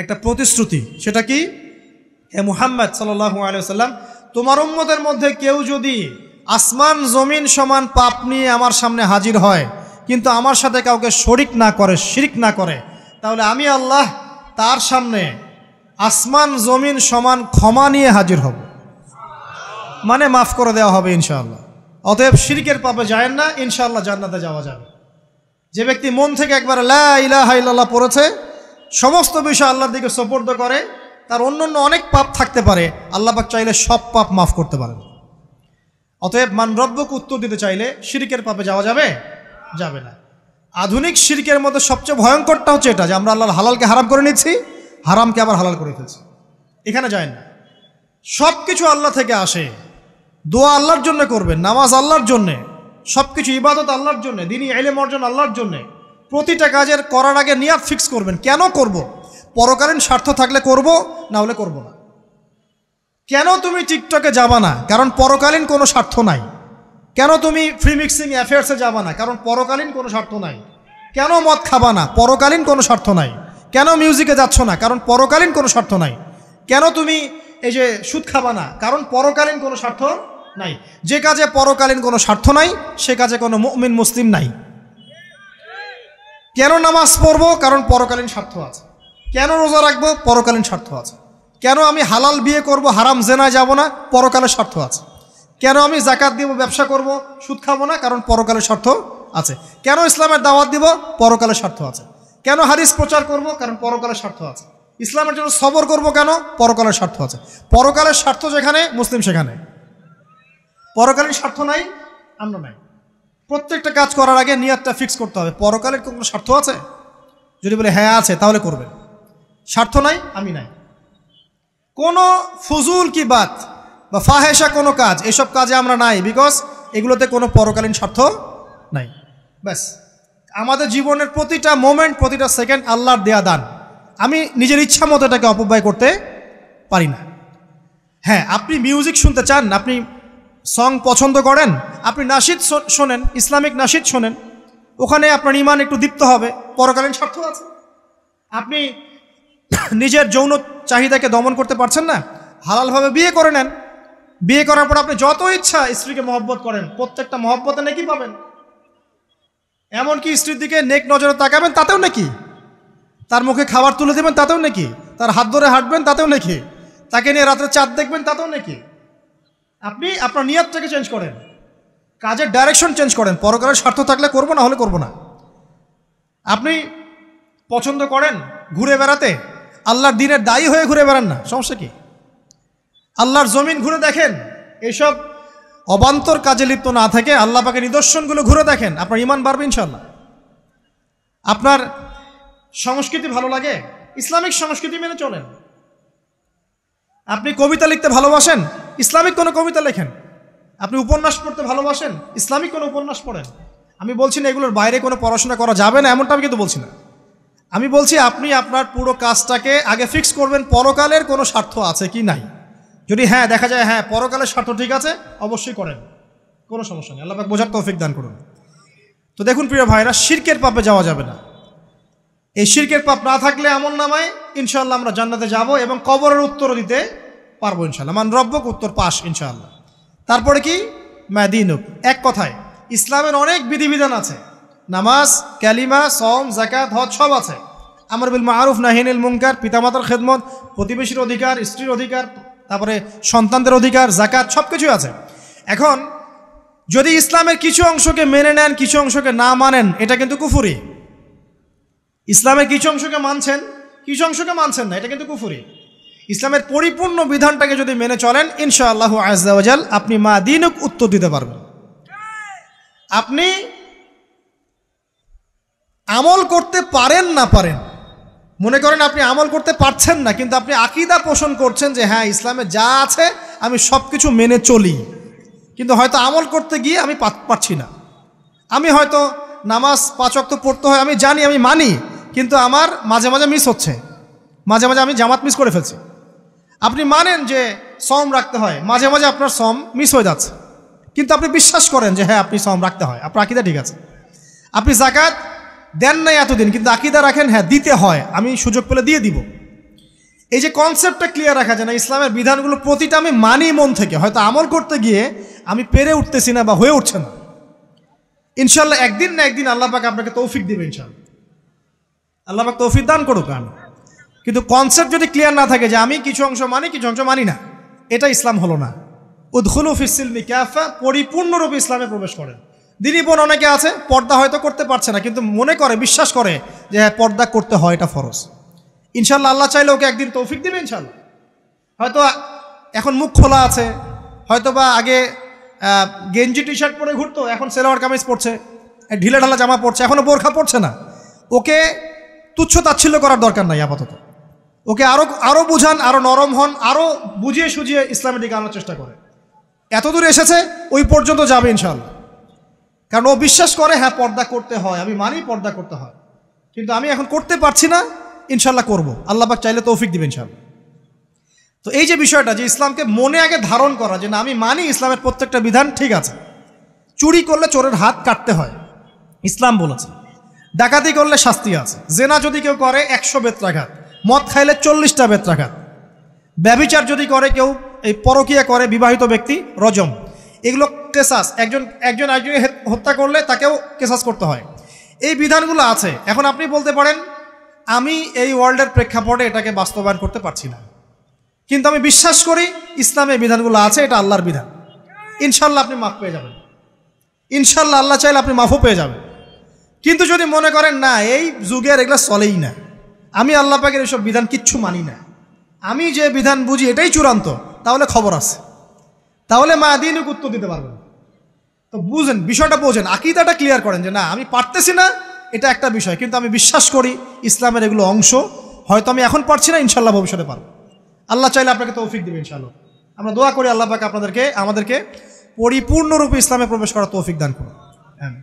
একটা প্রতিশ্রুতি। সেটা কি? হে মুহাম্মদ সাল্লাহ আলিয়াল্লাম তোমার উম্মদের মধ্যে কেউ যদি আসমান, জমিন সমান পাপ নিয়ে আমার সামনে হাজির হয়, কিন্তু আমার সাথে কাউকে শরিক না করে, শিরিক না করে, তাহলে আমি আল্লাহ তার সামনে আসমান, জমিন সমান ক্ষমা নিয়ে হাজির হব। মানে মাফ করে দেওয়া হবে ইনশাআল্লাহ। অতএব শিরিকের পাপে যায় না, ইনশাআল্লাহ জান্নাতে যাওয়া যাবে। যে ব্যক্তি মন থেকে একবার লাহ পড়েছে, সমস্ত বিষয় আল্লাহর দিকে সোপর্দ করে, তার অন্য অন্য অনেক পাপ থাকতে পারে পাক চাইলে সব পাপ মাফ করতে পারেন। অতএব মান রব্যকে উত্তর দিতে চাইলে শিরিকের পাপে যাওয়া যাবে? যাবে না। আধুনিক শিরকের মধ্যে সবচেয়ে ভয়ঙ্করটা হচ্ছে এটা, যে আমরা আল্লাহর হালালকে হারাম করে নিচ্ছি, হারামকে আবার হালাল করে ফেলছি। এখানে যায় না। সব কিছু আল্লাহ থেকে আসে। দোয়া আল্লাহর জন্য করবেন, নামাজ আল্লাহর জন্যে। সব কিছু ইবাদত আল্লাহর জন্যে, দিনই এলেম অর্জন আল্লাহর জন্যে। প্রতিটা কাজের করার আগে নিয়াত ফিক্স করবেন। কেন করব। পরকালীন স্বার্থ থাকলে করব, না হলে করব না। কেন তুমি টিকটকে যাবা না? কারণ পরকালীন কোনো স্বার্থ নাই। কেন তুমি ফ্রি মিক্সিং অ্যাফেয়ার্সে যাবা না? কারণ পরকালীন কোনো স্বার্থ নাই। কেন মদ খাবা না? পরকালীন কোনো স্বার্থ নাই। কেন মিউজিকে যাচ্ছ না? কারণ পরকালীন কোনো স্বার্থ নাই। কেন তুমি এই যে সুদ খাবা না? কারণ পরকালীন কোনো স্বার্থ নাই। যে কাজে পরকালীন কোনো স্বার্থ নাই, সে কাজে কোনো মুমিন, মুসলিম নাই। কেন নামাজ পড়ব? কারণ পরকালীন স্বার্থ আছে। কেন রোজা রাখব? পরকালীন স্বার্থ আছে। কেন আমি হালাল বিয়ে করব? হারাম জেনায় যাব না? পরকালের স্বার্থ আছে। কেন আমি জাকাত দিব, ব্যবসা করব? সুদ খাব না? কারণ পরকালের স্বার্থ আছে। কেন ইসলামের দাওয়াত দিব? পরকালের স্বার্থ আছে। কেন হারিস প্রচার করব? কারণ পরকালের স্বার্থ আছে। ইসলামের জন্য সবর করব কেন? পরকালের স্বার্থ আছে। পরকালের স্বার্থ যেখানে, মুসলিম সেখানে। পরকালীন স্বার্থ নাই, আমরা নাই। প্রত্যেকটা কাজ করার আগে নিয়াতটা ফিক্স করতে হবে। পরকালের কোনো স্বার্থ আছে? যদি বলে হ্যাঁ আছে, তাহলে করবে। স্বার্থ নাই, আমি নাই। কোনো ফজুল কি বাত বা ফাহেসা কোনো কাজ, এসব কাজে আমরা নাই বিকজ এগুলোতে কোনো পরকালীন স্বার্থ নাই। ব্যাস। আমাদের জীবনের প্রতিটা মোমেন্ট প্রতিটা সেকেন্ড আল্লাহর দেয়া দান। আমি নিজের ইচ্ছা মতো এটাকে অপব্যয় করতে পারি না। হ্যাঁ আপনি মিউজিক শুনতে চান, আপনি সং পছন্দ করেন? আপনি নাসিদ শোনেন, ইসলামিক নাসিদ শোনেন। ওখানে আপনার ইমান একটু দীপ্ত হবে, পরকালীন স্বার্থ আছে। আপনি নিজের যৌন চাহিদাকে দমন করতে পারছেন না, হালালভাবে বিয়ে করে নেন। বিয়ে করার পর আপনি যত ইচ্ছা স্ত্রীকে মহব্বত করেন, প্রত্যেকটা মহব্বতে নাকি পাবেন। এমনকি স্ত্রীর দিকে নেক নজরে তাকাবেন, তাতেও নাকি? তার মুখে খাবার তুলে দেবেন, তাতেও নাকি? তার হাত ধরে হাঁটবেন, তাতেও নাকি? তাকে নিয়ে রাত্রে চাঁদ দেখবেন, তাতেও নাকি? আপনি আপনার নিয়তটাকে চেঞ্জ করেন। কাজের ডাইরেকশন চেঞ্জ করেন। পরকালের স্বার্থ থাকলে করব, না হলে করব না। আপনি পছন্দ করেন ঘুরে বেড়াতে, আল্লাহর দিনের দায়ী হয়ে ঘুরে বেড়ান না। সমস্যা কি? আল্লাহর জমিন ঘুরে দেখেন এইসব অবান্তর কাজে লিপ্ত না থাকে আল্লাহ পাকে নিদর্শনগুলো ঘুরে দেখেন। আপনার ইমান বাড়বে ইনশাল্লাহ আপনার সংস্কৃতি ভালো লাগে, ইসলামিক সংস্কৃতি মেনে চলেন। আপনি কবিতা লিখতে ভালোবাসেন ইসলামিক কোনো কবিতা লেখেন? আপনি উপন্যাস পড়তে ভালোবাসেন? ইসলামিক কোনো উপন্যাস পড়েন? আমি বলছি না এগুলোর বাইরে কোনো পড়াশোনা করা যাবে না, এমনটা আমি কিন্তু বলছি না। আমি বলছি আপনি আপনার পুরো কাজটাকে আগে ফিক্স করবেন, পরকালের কোনো স্বার্থ আছে কি নাই? যদি হ্যাঁ দেখা যায় হ্যাঁ পরকালের স্বার্থ ঠিক আছে, অবশ্যই করেন। কোনো সমস্যা নেই, আল্লাহ বোঝার তৌফিক দান করুন। তো দেখুন প্রিয় ভাইরা, শির্কের পাপে যাওয়া যাবে না। এই শির্কের পাপ না থাকলে এমন নামায় ইনশাল্লাহ আমরা জান্নাতে যাব এবং কবরের উত্তর দিতে পারব ইনশাল্লাহ মান রব্বক, উত্তর পাশ ইনশাআল্লাহ। তারপরে কি? ম্যাদিনুক এক কথায়, ইসলামের অনেক বিধিবিধান আছে। নামাজ ক্যালিমা সম জাকাত হজ, সব আছে। আমার বিল মারুফ নাহিনুল মুঙ্কার পিতামাতার খেদমত, প্রতিবেশীর অধিকার, স্ত্রীর অধিকার, তারপরে সন্তানদের অধিকার জাকাত সব কিছুই আছে। এখন, যদি ইসলামের কিছু অংশকে মেনে নেন, কিছু অংশকে না মানেন, এটা কিন্তু কুফুরি। ইসলামের কিছু অংশকে মানছেন, কিছু অংশকে মানছেন না, এটা কিন্তু কুফুরি। ইসলামের পরিপূর্ণ বিধানটাকে যদি মেনে চলেন, ইনশাআল্লাহ আজাল আপনি মা দিনক উত্তর দিতে পারবেন। আপনি আমল করতে পারেন না পারেন, মনে করেন আপনি আমল করতে পারছেন না, কিন্তু আপনি আকিদা পোষণ করছেন যে হ্যাঁ ইসলামে যা আছে আমি সব কিছু মেনে চলি। কিন্তু হয়তো আমল করতে গিয়ে আমি পারছি না। আমি হয়তো নামাজ পাঁচ অক্ত পড়তে হয়, আমি জানি, আমি মানি, কিন্তু আমার মাঝে মাঝে মিস হচ্ছে। মাঝে মাঝে আমি জামাত মিস করে ফেলছি। আপনি মানেন যে সম রাখতে হয়। মাঝে মাঝে আপনার সম মিস হয়ে যাচ্ছে। কিন্তু আপনি বিশ্বাস করেন যে হ্যাঁ আপনি সম রাখতে হয়। আপনার আকিদা ঠিক আছে। আপনি জাকাত দেন নাই এতদিন, কিন্তু আকিদা রাখেন হ্যাঁ দিতে হয়। আমি সুযোগ পেলে দিয়ে দিব। এই যে কনসেপ্টটা ক্লিয়ার রাখা যায় না, ইসলামের বিধানগুলো প্রতিটা আমি মানি মন থেকে। হয়তো আমল করতে গিয়ে আমি পেরে উঠতেছি না বা হয়ে উঠছে না। ইনশাল্লাহ একদিন না একদিন আল্লাহ পাক আপনাকে তৌফিক দেবে ইনশাল্লাহ আল্লাহ পাক তৌফিক দান করুক আমি কিন্তু কনসেপ্ট যদি ক্লিয়ার না থাকে যে আমি কিছু অংশ মানি, কিছু অংশ মানি না, এটা ইসলাম হলো না। উদ্খুলু ক্যাফা পরিপূর্ণরূপে ইসলামে প্রবেশ করেন। দিনী বোন অনেকে আছে, পর্দা হয়তো করতে পারছে না, কিন্তু মনে করে, বিশ্বাস করে যে হ্যাঁ পর্দা করতে হয়, এটা ফরজ। ইনশাল্লাহ আল্লাহ চাইলে ওকে একদিন তৌফিক দেবে ইনশাল্লাহ হয়তো এখন মুখ খোলা আছে, হয়তো বা আগে গেঞ্জি টি শার্ট পরে ঘুরতো, এখন সেলোয়ার কামিজ পরছে ঢিলে ঢালা জামা পরছে এখনও বোরখা পড়ছে না। ওকে তুচ্ছ তাচ্ছিল্য করার দরকার নাই, আপাতত। ওকে আরও আরও বুঝান আরও নরম হন আরও বুঝিয়ে সুঝিয়ে ইসলামের দিকে আনার চেষ্টা করে। এত দূর এসেছে, ওই পর্যন্ত যাবে ইনশাল্লাহ কারণ ও বিশ্বাস করে হ্যাঁ পর্দা করতে হয়, আমি মানি পর্দা করতে হয়। কিন্তু আমি এখন করতে পারছি না ইনশাল্লাহ করব। আল্লাহ পাক চাইলে তৌফিক দিবে ইনশাল্লাহ তো এই যে বিষয়টা, যে ইসলামকে মনে আগে ধারণ করা, যে না, আমি মানি ইসলামের প্রত্যেকটা বিধান, ঠিক আছে। চুরি করলে চোরের হাত কাটতে হয়। ইসলাম বলেছে। ডাকাতি করলে শাস্তি আছে। জেনা যদি কেউ করে, একশো বেত্রাঘাত। মদ খাইলে চল্লিশটা বেত্রাঘাত। ব্যবিচার যদি করে কেউ, এই পরকিয়া করে বিবাহিত ব্যক্তি, রজম। এগুলো কেসাস। একজন একজন একজনকে হত্যা করলে তাকেও কেসাস করতে হয়। এই বিধানগুলো আছে। এখন আপনি বলতে পারেন, আমি এই ওয়ার্ল্ডের প্রেক্ষাপটে এটাকে বাস্তবায়ন করতে পারছি না। কিন্তু আমি বিশ্বাস করি, ইসলামে বিধানগুলো আছে, এটা আল্লাহর বিধান। ইনশাল্লাহ আপনি মাফ পেয়ে যাবেন। ইনশাল্লাহ আল্লাহ চাইলে আপনি মাফও পেয়ে যাবেন। কিন্তু যদি মনে করেন, না, এই যুগের এগুলো চলেই না। আমি আল্লাহ পাকের এসব বিধান কিচ্ছু মানি না। আমি যে বিধান বুঝি এটাই চূড়ান্ত। তাহলে খবর আছে। তাহলে মা দিনই উত্তর দিতে পারবেন। তো বুঝেন, বিষয়টা বোঝেন, আকিদাটা ক্লিয়ার করেন যে না, আমি পারতেছি না, এটা একটা বিষয়। কিন্তু আমি বিশ্বাস করি ইসলামের এগুলো অংশ। হয়তো আমি এখন পারছি না ইনশাল্লাহ ভবিষ্যতে পারব। আল্লাহ চাইলে আপনাকে তৌফিক দেবে ইনশাল্লাহ আমরা দোয়া করি আল্লাহ পাকে আপনাদেরকে, আমাদেরকে পরিপূর্ণরূপে ইসলামে প্রবেশ করার তৌফিক দান করুন। হ্যাঁ।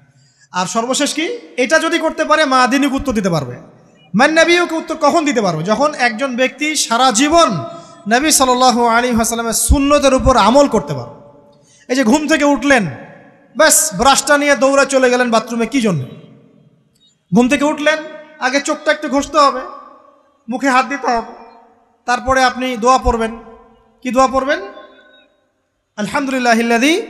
আর সর্বশেষ কি? এটা যদি করতে পারে, মা দিনিক উত্তর দিতে পারবে। মান নবীকে উত্তর কখন দিতে পারবে? যখন একজন ব্যক্তি সারা জীবন নবী সাল আলী হাসালামের শূন্যতের উপর আমল করতে পারবে। এই যে ঘুম থেকে উঠলেন, ব্যাস, ব্রাশটা নিয়ে দৌড়ে চলে গেলেন বাথরুমে, কি জন্য? ঘুম থেকে উঠলেন, আগে চোখটা একটু ঘষতে হবে, মুখে হাত দিতে হবে, তারপরে আপনি দোয়া পড়বেন। কি দোয়া পড়বেন? আলহামদুলিল্লাহ ইল্লাযী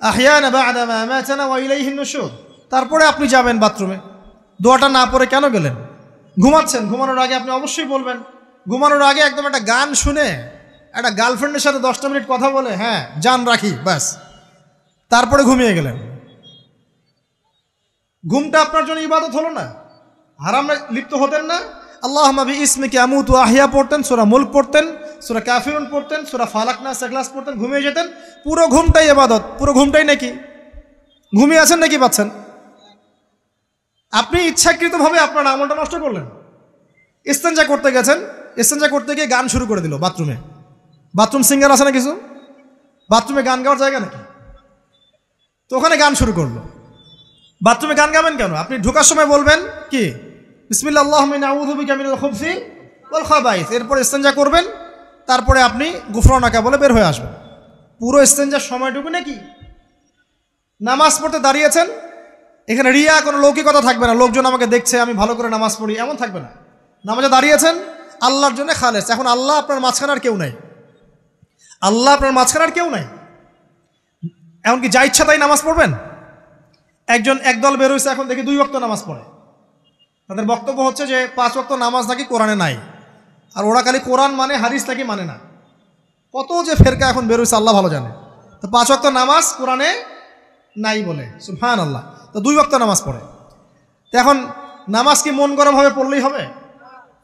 আহইয়ানা বা'দা মা আমাতানা ওয়া ইলাইহিন নুশুর। তারপরে আপনি যাবেন বাথরুমে। দোয়াটা না পড়ে কেন গেলেন? ঘুমাচ্ছেন, ঘুমানোর আগে আপনি অবশ্যই বলবেন। ঘুমানোর আগে একদম একটা গান শুনে একটা গার্লফ্রেন্ডের সাথে দশটা মিনিট কথা বলে হ্যাঁ যান, রাখি, ব্যাস। তারপরে ঘুমিয়ে গেলেন। ঘুমটা আপনার জন্য ইবাদত হলো না। হারামে লিপ্ত হতেন না। আল্লাহ মাবি ইসমিকে আমুত, আহিয়া পড়তেন, সোরা মুল্ক পড়তেন, সোরা কাফিরুন পড়তেন, সোরা ফালাকনা সেকলাস পড়তেন, ঘুমিয়ে যেতেন। পুরো ঘুমটাই ইবাদত, পুরো ঘুমটাই নাকি? ঘুমিয়ে আছেন নাকি পাচ্ছেন? আপনি ইচ্ছাকৃতভাবে আপনার আমলটা নষ্ট করলেন। ইস্তেঞ্জা করতে গেছেন। ইস্তেঞ্জা করতে গিয়ে গান শুরু করে দিল বাথরুমে। বাথরুম সিঙ্গার আছে না কিছু? বাথরুমে গান গাওয়ার জায়গা নাকি? তো ওখানে গান শুরু করল। বাথরুমে গান গাবেন কেন? আপনি ঢোকার সময় বলবেন কি? বিসমিল্লা আল্লাহ মিনাউদ্দিল খুবসি ওল খাবাইস। এরপর ইস্তেঞ্জা করবেন। তারপরে আপনি গুফরানাকা বলে বের হয়ে আসবেন। পুরো ইস্তেঞ্জার সময়টুকু নাকি? নামাজ পড়তে দাঁড়িয়েছেন। এখানে রিয়া, কোনো লৌকিকতা থাকবে না। লোকজন আমাকে দেখছে, আমি ভালো করে নামাজ পড়ি, এমন থাকবে না। নামাজে দাঁড়িয়েছেন, আল্লাহর জন্য খালেস। এখন আল্লাহ আপনার মাঝখানে আর কেউ নাই। আল্লাহ আপনার মাঝখানে আর কেউ নাই। এমনকি যা ইচ্ছা তাই নামাজ পড়বেন। একজন একদল বেরোইছে এখন দেখি দুই বক্ত নামাজ পড়ে। তাদের বক্তব্য হচ্ছে যে, পাঁচ ওয়াক্ত নামাজ নাকি কোরআনে নাই। আর ওরা খালি কোরআন মানে হাদিস নাকি মানে না। কত যে ফেরকা এখন বেরোইছে আল্লাহ ভালো জানে। তো পাঁচ ওয়াক্ত নামাজ কোরআনে নাই বলে সুফান আল্লাহ তো দুই ওয়াক্ত নামাজ পড়ে। তো এখন নামাজ কি মন গরমভাবে পড়লেই হবে?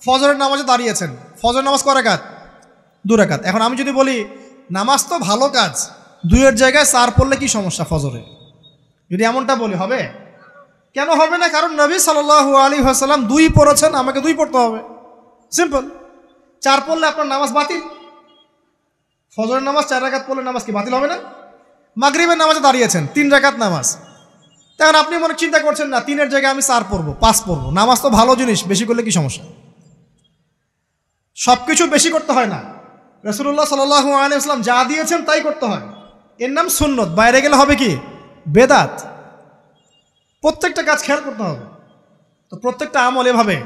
ফজরের নামাজে দাঁড়িয়েছেন। ফজর নামাজ করে কাজ দু রেখাত এখন আমি যদি বলি, নামাজ তো ভালো কাজ, দুইয়ের জায়গায় চার পড়লে কি সমস্যা ফজরে? যদি এমনটা বলি, হবে? কেন হবে না? কারণ নবী সাল আলী হাসাল্লাম দুই পড়েছেন, আমাকে দুই পড়তে হবে। সিম্পল চার পড়লে আপনার নামাজ বাতিল। ফজরের নামাজ চার রাকাত পড়লে নামাজ কি বাতিল হবে না? মাগরিবের নামাজে দাঁড়িয়েছেন, তিন রাকাত নামাজ। তখন আপনি মনে চিন্তা করছেন না, তিনের জায়গায় আমি চার পড়ব, পাঁচ পড়ব। নামাজ তো ভালো জিনিস, বেশি করলে কি সমস্যা? সব কিছু বেশি করতে হয় না। রসুল্লাহ সাল্লাহ আলিয়াল্লাম যা দিয়েছেন তাই করতে হয়। এর নাম সুন্নত। বাইরে গেলে হবে কি? বেদাত। প্রত্যেকটা কাজ খেয়াল করতে হবে। তো প্রত্যেকটা আমল এভাবে।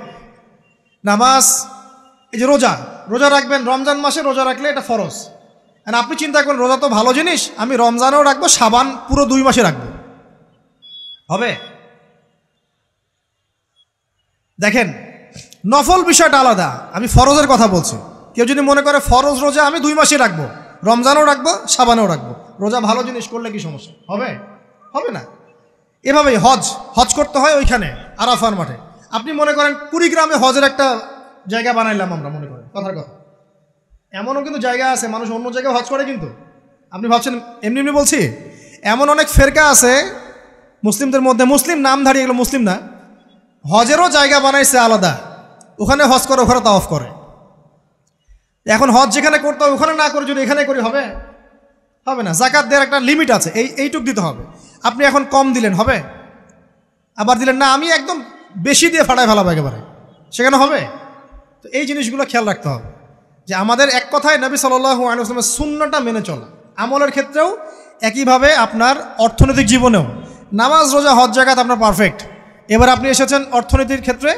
নামাজ, এই যে রোজা রোজা রাখবেন, রমজান মাসে রোজা রাখলে এটা ফরজ। আপনি চিন্তা করেন রোজা তো ভালো জিনিস, আমি রমজানেও রাখব, সাবান পুরো দুই মাসে রাখব। হবে? দেখেন, নফল বিষয়টা আলাদা, আমি ফরজের কথা বলছি। কেউ যদি মনে করে ফরজ রোজা আমি দুই মাসে রাখব, রমজানও রাখব, সাবানেও রাখব। রোজা ভালো জিনিস করলে কি সমস্যা? হবে? হবে না। এভাবেই হজ হজ করতে হয় ওইখানে, আরাফার মাঠে। আপনি মনে করেন কুড়িগ্রামে হজের একটা জায়গা বানাইলাম আমরা, মনে করেন, কথার কথা। এমনও কিন্তু জায়গা আছে, মানুষ অন্য জায়গায় হজ করে কিন্তু। আপনি ভাবছেন, এমনি এমনি বলছি? এমন অনেক ফেরকা আছে, মুসলিমদের মধ্যে, মুসলিম নামধারী এগুলো মুসলিম না, হজেরও জায়গা বানাইছে আলাদা, ওখানে হজ করে, ওখানে তা তাওফ করে। এখন হজ যেখানে করতে হবে, ওখানে না করে যদি এখানে করি, হবে? হবে না, জাকাত দেওয়ার একটা লিমিট আছে, এই, এইটুক দিতে হবে। আপনি এখন কম দিলেন, হবে? আবার দিলেন, না, আমি একদম বেশি দিয়ে ফাটায় ফেলাবো একেবারে, সেখানে হবে? তো এই জিনিসগুলো খেয়াল রাখতে হবে। যে আমাদের এক কথায় নবী সাল্লু আলুসলামের শূন্যটা মেনে চলা। আমলের ক্ষেত্রেও একইভাবে আপনার অর্থনৈতিক জীবনেও। নামাজ, রোজা, হজ জায়গাত আপনার পারফেক্ট এবার আপনি এসেছেন অর্থনীতির ক্ষেত্রে,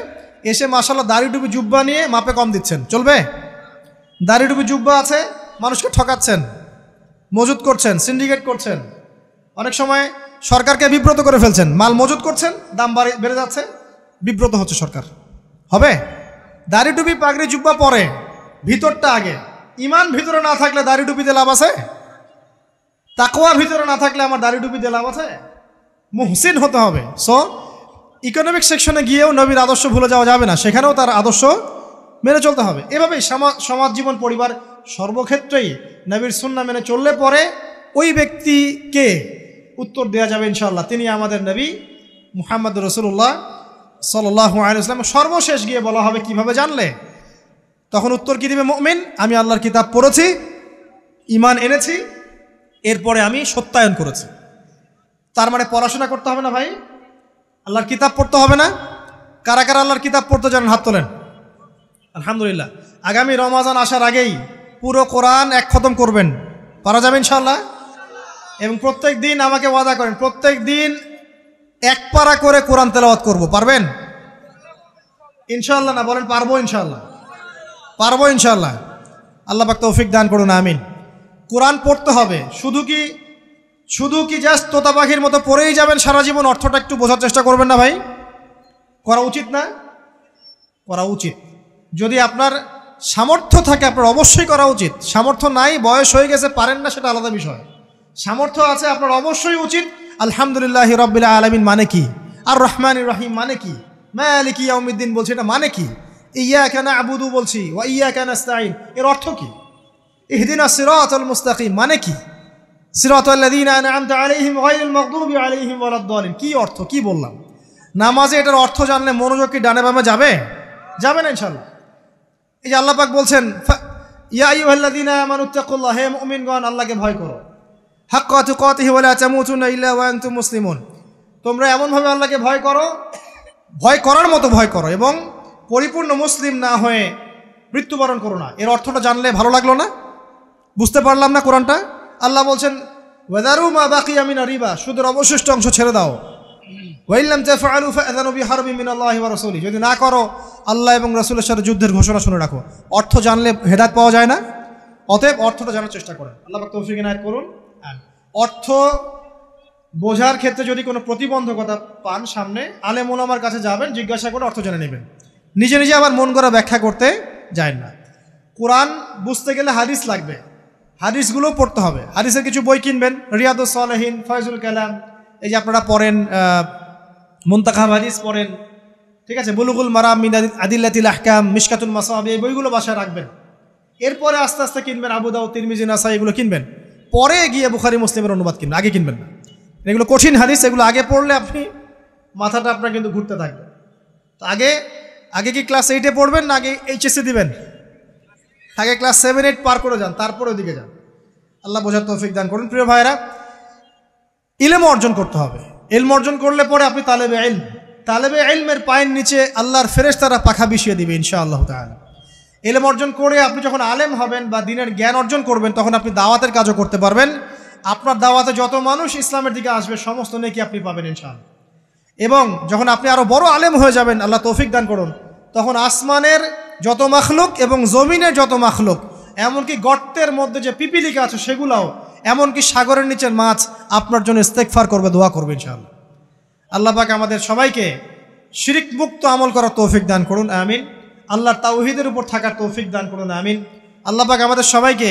এসে মাসাল্লাহ দাড়ি টুপি জুব্বা নিয়ে মাপে কম দিচ্ছেন। চলবে? দাড়ি টুপি জুব্বা আছে, মানুষকে ঠকাচ্ছেন, মজুত করছেন সিন্ডিকেট করছেন। অনেক সময় সরকারকে বিব্রত করে ফেলছেন। মাল মজুত করছেন, দাম বাড়ে, বেড়ে যাচ্ছে, বিব্রত হচ্ছে সরকার। হবে? দাড়ি টুপি পাগড়ি, জুব্বা পরে। ভিতরটা আগে। ইমান ভিতরে না থাকলে দাড়ি টুপিতে লাভ আছে? তাকোয়া ভিতরে না থাকলে আমার দাড়ি টুপিতে লাভ আছে? মুহসিন হতে হবে। সো ইকোনমিক সেকশনে গিয়েও নবীর আদর্শ ভুলে যাওয়া যাবে না। সেখানেও তার আদর্শ মেনে চলতে হবে। এভাবেই সমাজ জীবন পরিবার সর্বক্ষেত্রেই নবীর সুন্না মেনে চললে পরে ওই ব্যক্তিকে উত্তর দেওয়া যাবে ইনশাল্লাহ তিনি আমাদের নবী মুহাম্মদ রসুল্লাহ সাল্লাহ আলাইসলাম সর্বশেষ গিয়ে বলা হবে কীভাবে জানলে? তখন উত্তর কী দিবে মমিন? আমি আল্লাহর কিতাব পড়েছি ইমান এনেছি, এরপরে আমি সত্যায়ন করেছি। তার মানে পড়াশোনা করতে হবে না ভাই? আল্লাহর কিতাব পড়তে হবে না। কারা কারা আল্লাহর কিতাব পড়তে জানেন? হাত তোলেন। আলহামদুলিল্লাহ। আগামী রমাজান আসার আগেই পুরো কোরআন এক খতম করবেন। পারা যাবে ইনশাল্লাহ এবং প্রত্যেক দিন আমাকে ওয়াদা করেন, প্রত্যেক দিন এক পারা করে কোরআন তেলাওয়াত করব। পারবেন? ইনশাল্লাহ না, বলেন পারব ইনশাল্লাহ পারব ইনশাল্লাহ আল্লাহ পাক তৌফিক দান করুন, আমিন। কোরআন পড়তে হবে। শুধু কি শুধু কি জাস্ট তোতা পাখির মতো পড়েই যাবেন সারা জীবন? অর্থটা একটু বোঝার চেষ্টা করবেন না ভাই? করা উচিত না? করা উচিত। যদি আপনার সামর্থ্য থাকে, আপনার অবশ্যই করা উচিত। সামর্থ্য নাই, বয়স হয়ে গেছে, পারেন না, সেটা আলাদা বিষয়। সামর্থ্য আছে, আপনার অবশ্যই উচিত। আলহামদুলিল্লাহ রব্বিল্লা আলমিন মানে কি? আর রহমান রহিম মানে কি? মালিক ইয়াউমিদ্দিন বলছি, এটা মানে কি? ইয়া কেন আবুদু বলছি ও ইয়া কেন আস্তাইন এর অর্থ কি? ইহদিনা সিরাত আল মুস্তাকিম মানে কি? সিরাত আলাইহিম কি অর্থ? কি বললাম? নামাজে এটার অর্থ জানলে মনোযোগ কি ডানে বামে যাবে? যাবে না ইনশাআল্লাহ। এই যে আল্লাহ পাক বলছেন আল্লাহকে ভয় করো। হাক্কা তুকাতিহি ওয়া ওয়া তোমরা এমনভাবে আল্লাহকে ভয় করো, ভয় করার মতো ভয় করো এবং পরিপূর্ণ মুসলিম না হয়ে মৃত্যুবরণ করো না। এর অর্থটা জানলে ভালো লাগল না? বুঝতে পারলাম না কোরআনটা? আল্লাহ বলছেন, ওয়েদারু মা বাকি আমিনা রিবা সুদের অবশিষ্ট অংশ ছেড়ে দাও। মিনাল্লাহি ওয়া রাসূলি যদি না করো, আল্লাহ এবং রসুলের সাথে যুদ্ধের ঘোষণা শুনে রাখো। অর্থ জানলে হেদায়েত পাওয়া যায় না? অতএব অর্থটা জানার চেষ্টা করেন। আল্লাহ তৌফিক ইনায়াত করুন। অর্থ বোঝার ক্ষেত্রে যদি কোনো প্রতিবন্ধকতা পান সামনে, আলেম ওলামার কাছে যাবেন, জিজ্ঞাসা করে অর্থ জেনে নেবেন। নিজে নিজে আবার মন করা ব্যাখ্যা করতে যায় না। কোরআন বুঝতে গেলে হাদিস লাগবে। হাদিসগুলো পড়তে হবে। হাদিসের কিছু বই কিনবেন। রিয়াদুস সালেহিন, ফয়জুল কালাম। এই যে আপনারা পড়েন মুন্তাখাব হাদিস পড়েন, ঠিক আছে? বুলুগুল মারাম মিন আদিল্লাতিল আহকাম মিশকাতুল মাসাহাবি এই বইগুলো বাসায় রাখবেন। এরপরে আস্তে আস্তে কিনবেন আবু দাউ তিরমিজি নাসা এগুলো কিনবেন। পরে গিয়ে বুখারি, মুসলিমের অনুবাদ কিনবেন। আগে কিনবেন না। এগুলো কঠিন হাদিস, এগুলো আগে পড়লে আপনি মাথাটা আপনার কিন্তু ঘুরতে থাকবে। তো আগে আগে কি ক্লাস এইটে পড়বেন না আগে এইচএসসি দিবেন? আগে ক্লাস সেভেন এইট পার করে যান, তারপরে ওদিকে যান। আল্লাহ বোঝার তৌফিক দান করুন। প্রিয় ভাইরা ইলেম অর্জন করতে হবে। এলম অর্জন করলে পরে আপনি তালেবে এলম তালেবে এলমের পায়ের নিচে আল্লাহর ফেরেশ তারা পাখা বিষিয়ে দিবে ইনশা আল্লাহ তাআলা। এলম অর্জন করে আপনি যখন আলেম হবেন বা দিনের জ্ঞান অর্জন করবেন, তখন আপনি দাওয়াতের কাজও করতে পারবেন। আপনার দাওয়াতে যত মানুষ ইসলামের দিকে আসবে, সমস্ত নেকি আপনি পাবেন, ইনশাআল্লাহ। এবং যখন আপনি আরও বড় আলেম হয়ে যাবেন, আল্লাহ তৌফিক দান করুন। তখন আসমানের যত মাখলুক এবং জমিনের যত মাখলুক, এমনকি গর্তের মধ্যে যে পিপিলিকা আছে সেগুলাও, এমনকি সাগরের নিচের মাছ আপনার জন্য ইস্তেকফার করবে, দোয়া করবে ইনশাআল্লাহ। আল্লাহ আমাদের সবাইকে শিরিক মুক্ত আমল করার তৌফিক দান করুন, আমিন। আল্লাহর তাওহিদের উপর থাকার তৌফিক দান করুন, আমিন। আল্লাহ আমাদের সবাইকে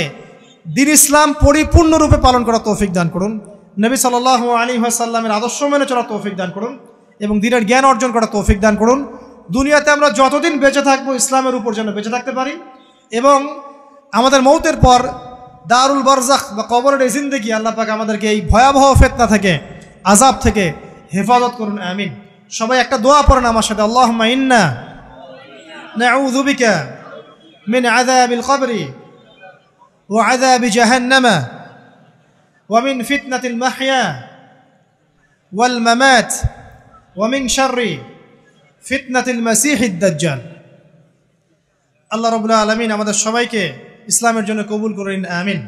দিন ইসলাম পরিপূর্ণরূপে পালন করার তৌফিক দান করুন। নবী সাল্লাহ আলী সাল্লামের আদর্শ মেনে চলার তৌফিক দান করুন এবং দিনের জ্ঞান অর্জন করার তৌফিক দান করুন। দুনিয়াতে আমরা যতদিন বেঁচে থাকব, ইসলামের উপর যেন বেঁচে থাকতে পারি। এবং আমাদের মৌতের পর দারুল বারজাক বা কবরের এই জিন্দেগি আল্লাহ পাকে আমাদেরকে এই ভয়াবহ ফেতনা থেকে আজাব থেকে হেফাজত করুন, আমিন। সবাই একটা দোয়া পড়েন আমার সাথে আল্লাহ ইন্না নাউযুবিকা মিন আযাবিল কবরি ওয়া আযাবি জাহান্নামা ওয়া মিন ফিতনাতিল মাহইয়া ওয়াল মামাত শাররি। ফিতনাতিল মাসিহিদ দাজ্জাল আল্লাহ রবুল্লা আলমিন আমাদের সবাইকে ইসলামের জন্য কবুল করেন আমিন।